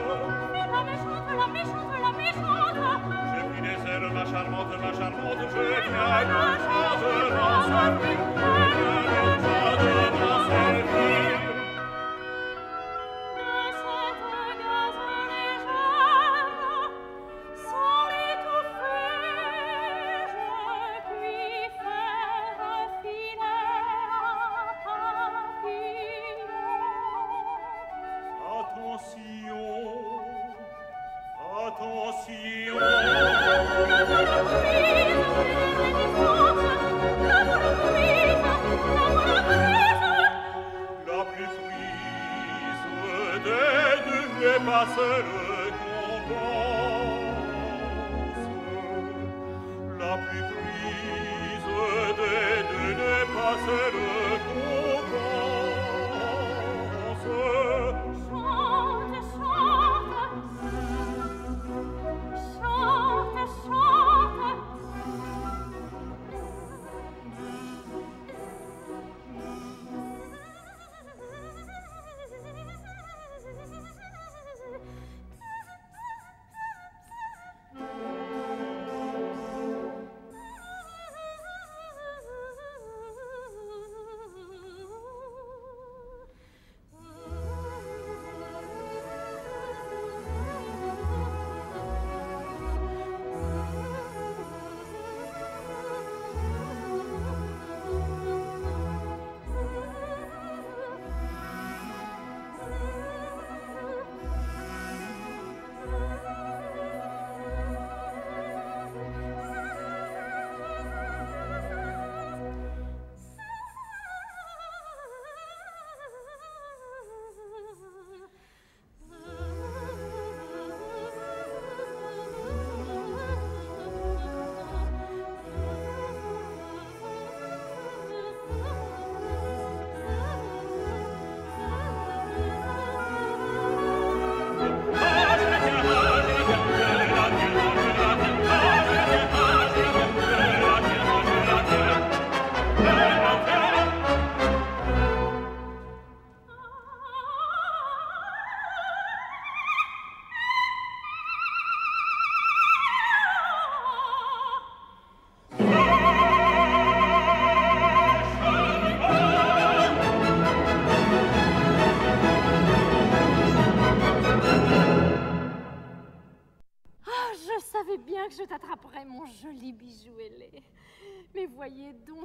Sera méchante, la méchante, la méchante. Je finis, ma charmante, ma charmante, je viens.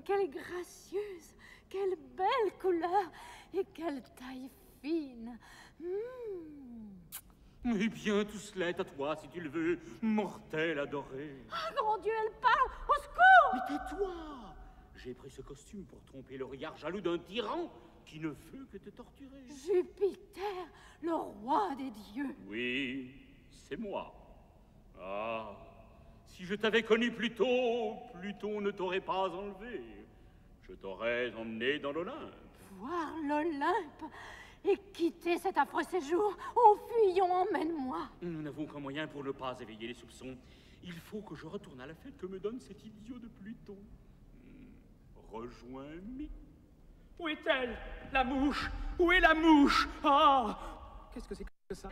Quelle gracieuse, quelle belle couleur et quelle taille fine. Hmm. Eh bien, tout cela est à toi, si tu le veux, mortel adoré. Ah, mon Dieu, elle parle Au secours Mais tais-toi J'ai pris ce costume pour tromper le regard jaloux d'un tyran qui ne veut que te torturer. Jupiter, le roi des dieux. Oui, c'est moi. Ah, si je t'avais connu plus tôt, Pluton ne t'aurait pas enlevé. Je t'aurais emmené dans l'Olympe. Voir l'Olympe et quitter cet affreux séjour. Oh, fuyons, emmène-moi. Nous n'avons qu'un moyen pour ne pas éveiller les soupçons. Il faut que je retourne à la fête que me donne cet idiot de Pluton. Hmm, rejoins-moi. Où est-elle La mouche? Où est la mouche? Ah Qu'est-ce que c'est que ça?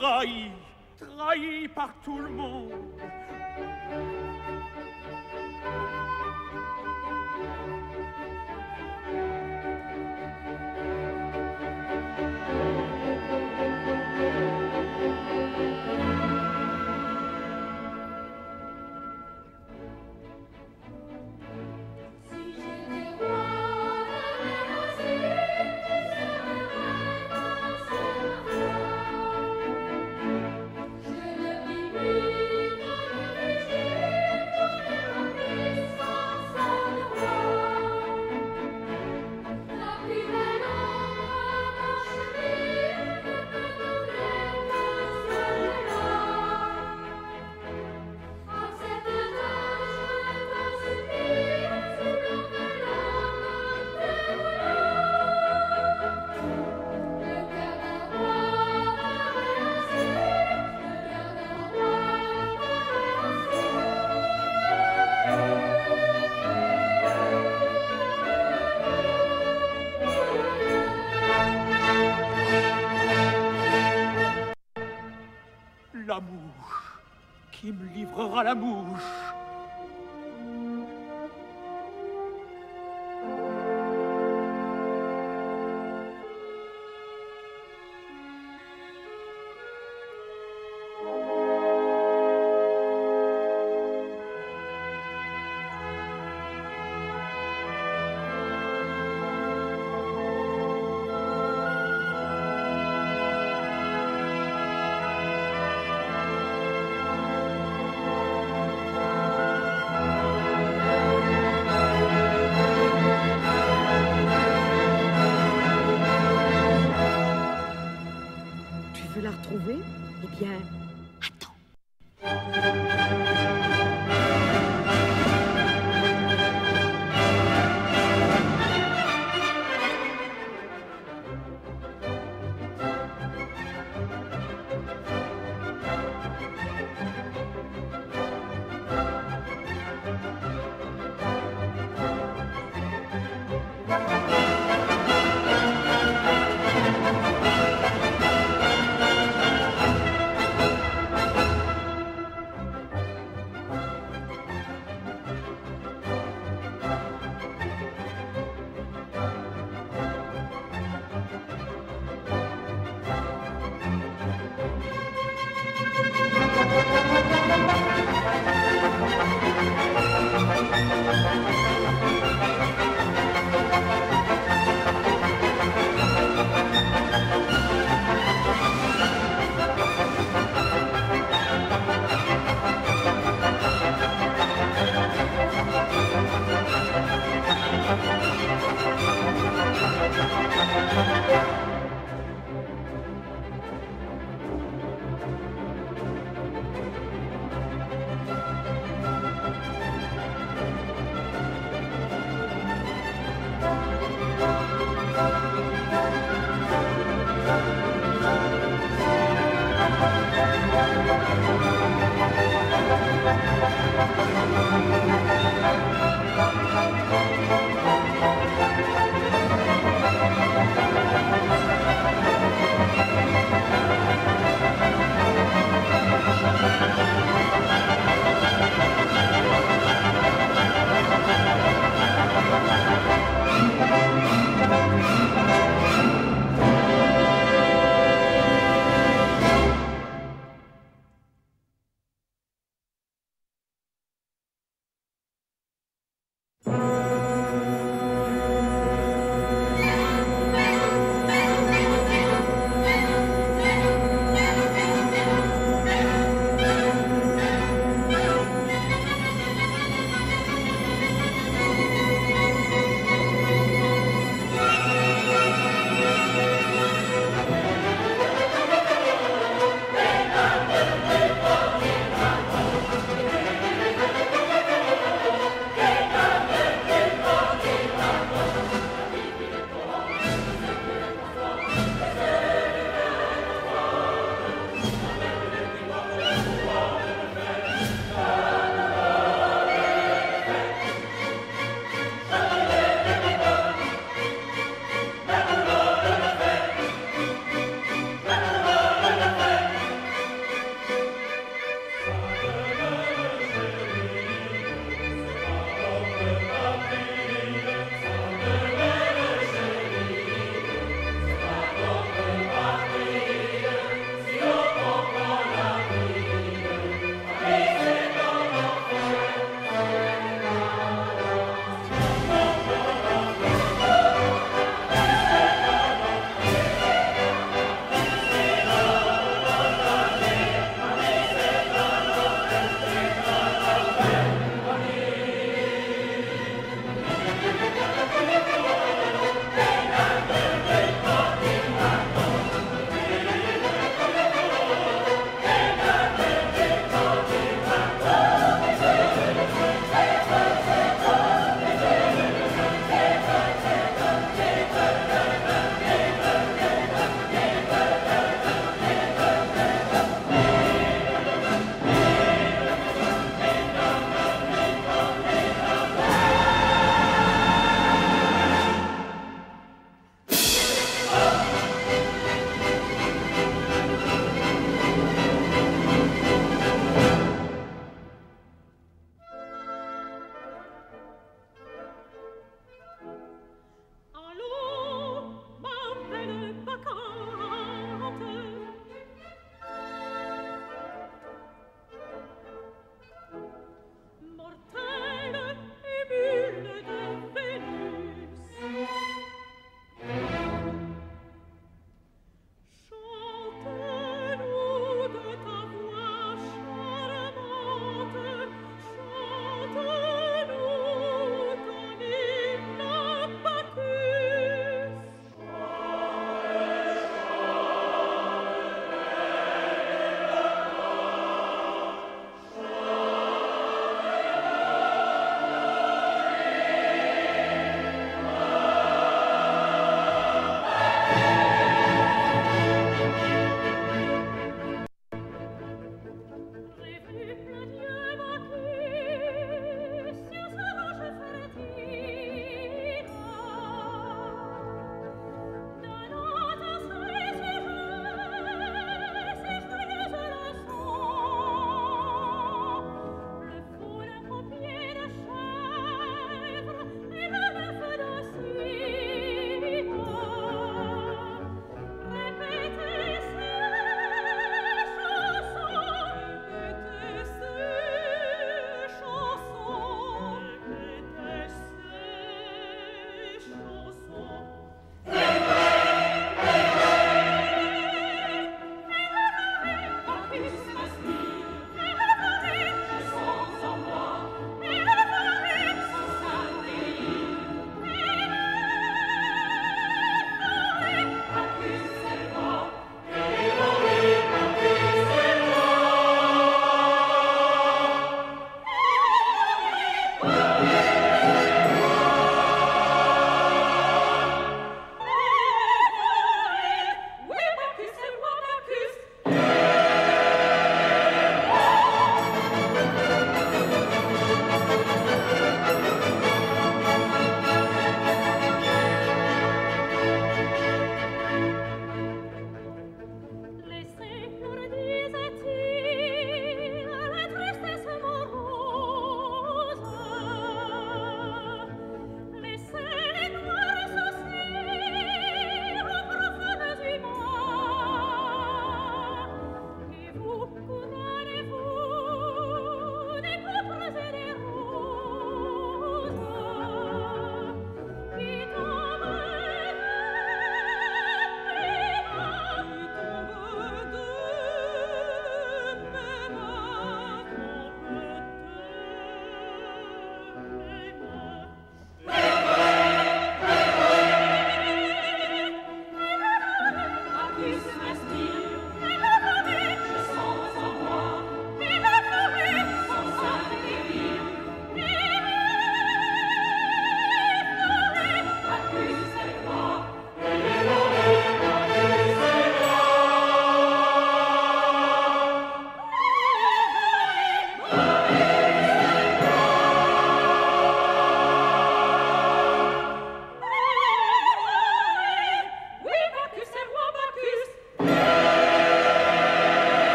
Trahi, trahi par tout le monde.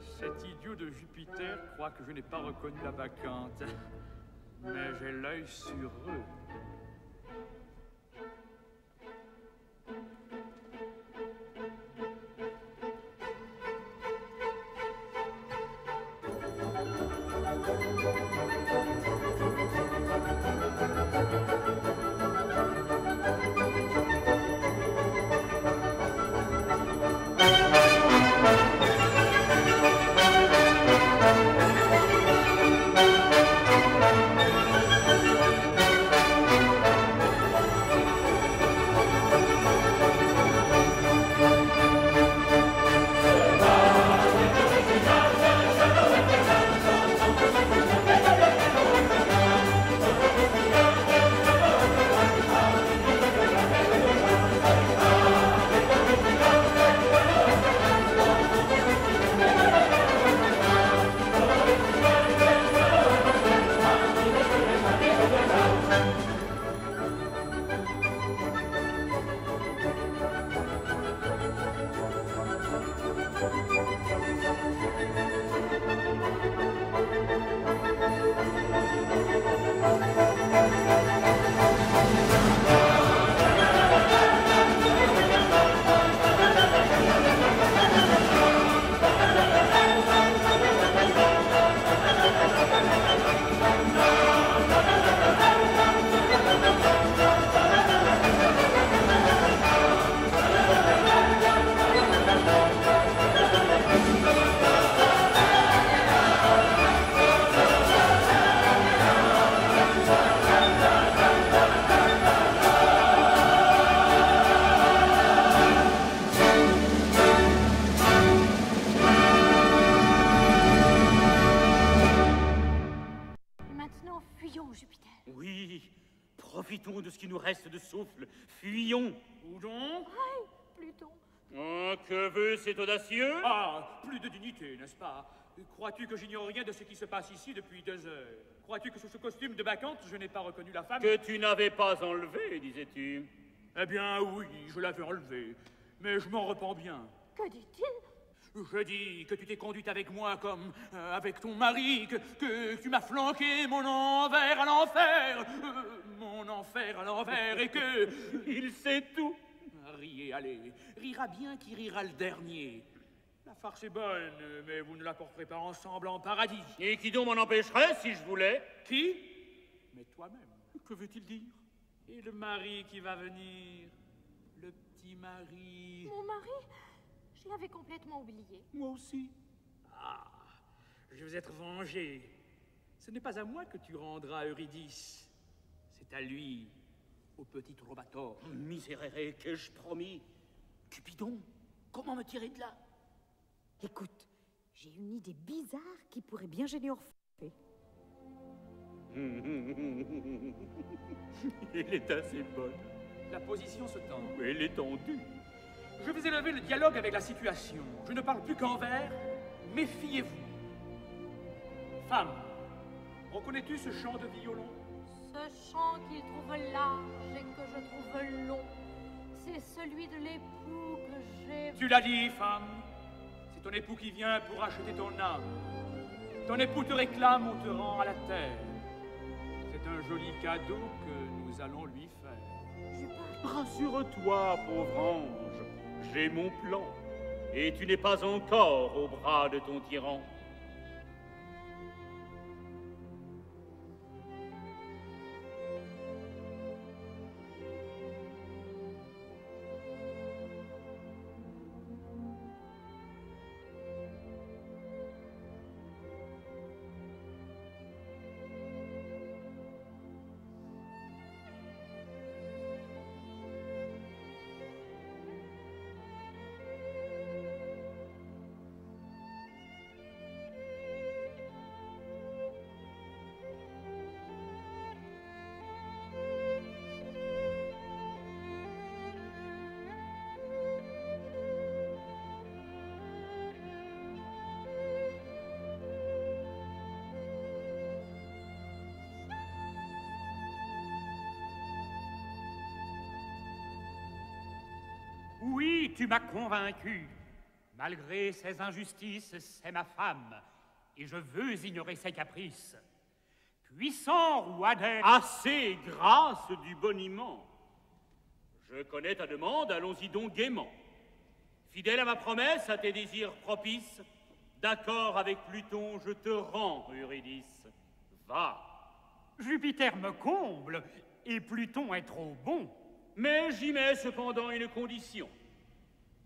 Cet idiot de Jupiter croit que je n'ai pas reconnu la bacchante. Mais j'ai l'œil sur eux. Pas Crois-tu que j'ignore rien de ce qui se passe ici depuis deux heures? Crois-tu que sous ce costume de bacchante, je n'ai pas reconnu la femme? Que tu n'avais pas enlevé, disais-tu? Eh bien, oui, je l'avais enlevé. Mais je m'en repens bien. Que dit-il? Je dis que tu t'es conduite avec moi comme euh, avec ton mari, que, que tu m'as flanqué mon envers à l'enfer, euh, mon enfer à l'envers, et que... Il sait tout. Riez, allez, rira bien qui rira le dernier. La farce est bonne, mais vous ne la porterez pas ensemble en paradis. Et qui donc m'en empêcherait si je voulais? Qui? Mais toi-même. Que veut-il dire? Et le mari qui va venir? Le petit mari. Mon mari? Je l'avais complètement oublié. Moi aussi. Ah, je vais être vengé. Ce n'est pas à moi que tu rendras Eurydice. C'est à lui, au petit Trovator. Miséréré, qu'ai-je promis? Cupidon, comment me tirer de là? Écoute, j'ai une idée bizarre qui pourrait bien gêner Orphée. Elle est assez bonne. La position se tend. Elle est tendue. Je vais élever le dialogue avec la situation. Je ne parle plus qu'en vers. Méfiez-vous. Femme, reconnais-tu ce chant de violon? Ce chant qu'il trouve large et que je trouve long, c'est celui de l'époux que j'ai... Tu l'as dit, femme. C'est ton époux qui vient pour acheter ton âme. Ton époux te réclame ou te rend à la terre. C'est un joli cadeau que nous allons lui faire. Rassure-toi, pauvre ange. J'ai mon plan. Et tu n'es pas encore au bras de ton tyran. Oui, tu m'as convaincu. Malgré ses injustices, c'est ma femme, et je veux ignorer ses caprices. Puissant roi des... Assez, grâce du boniment. Je connais ta demande, allons-y donc gaiement. Fidèle à ma promesse, à tes désirs propices, d'accord avec Pluton, je te rends, Eurydice. Va. Jupiter me comble, et Pluton est trop bon. Mais j'y mets cependant une condition.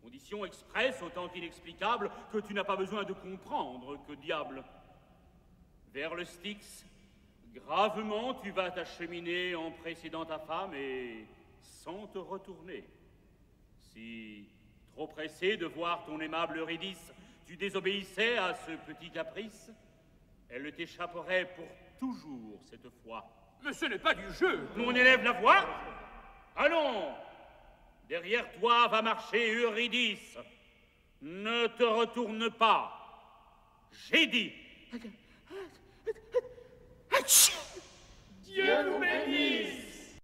Condition expresse autant qu'inexplicable que tu n'as pas besoin de comprendre, que diable. Vers le Styx, gravement tu vas t'acheminer en précédant ta femme et sans te retourner. Si, trop pressé de voir ton aimable Eurydice, tu désobéissais à ce petit caprice, elle t'échapperait pour toujours cette fois. Mais ce n'est pas du jeu. Mon élève la voix Allons Derrière toi va marcher Eurydice. Ne te retourne pas. J'ai dit. Dieu nous bénisse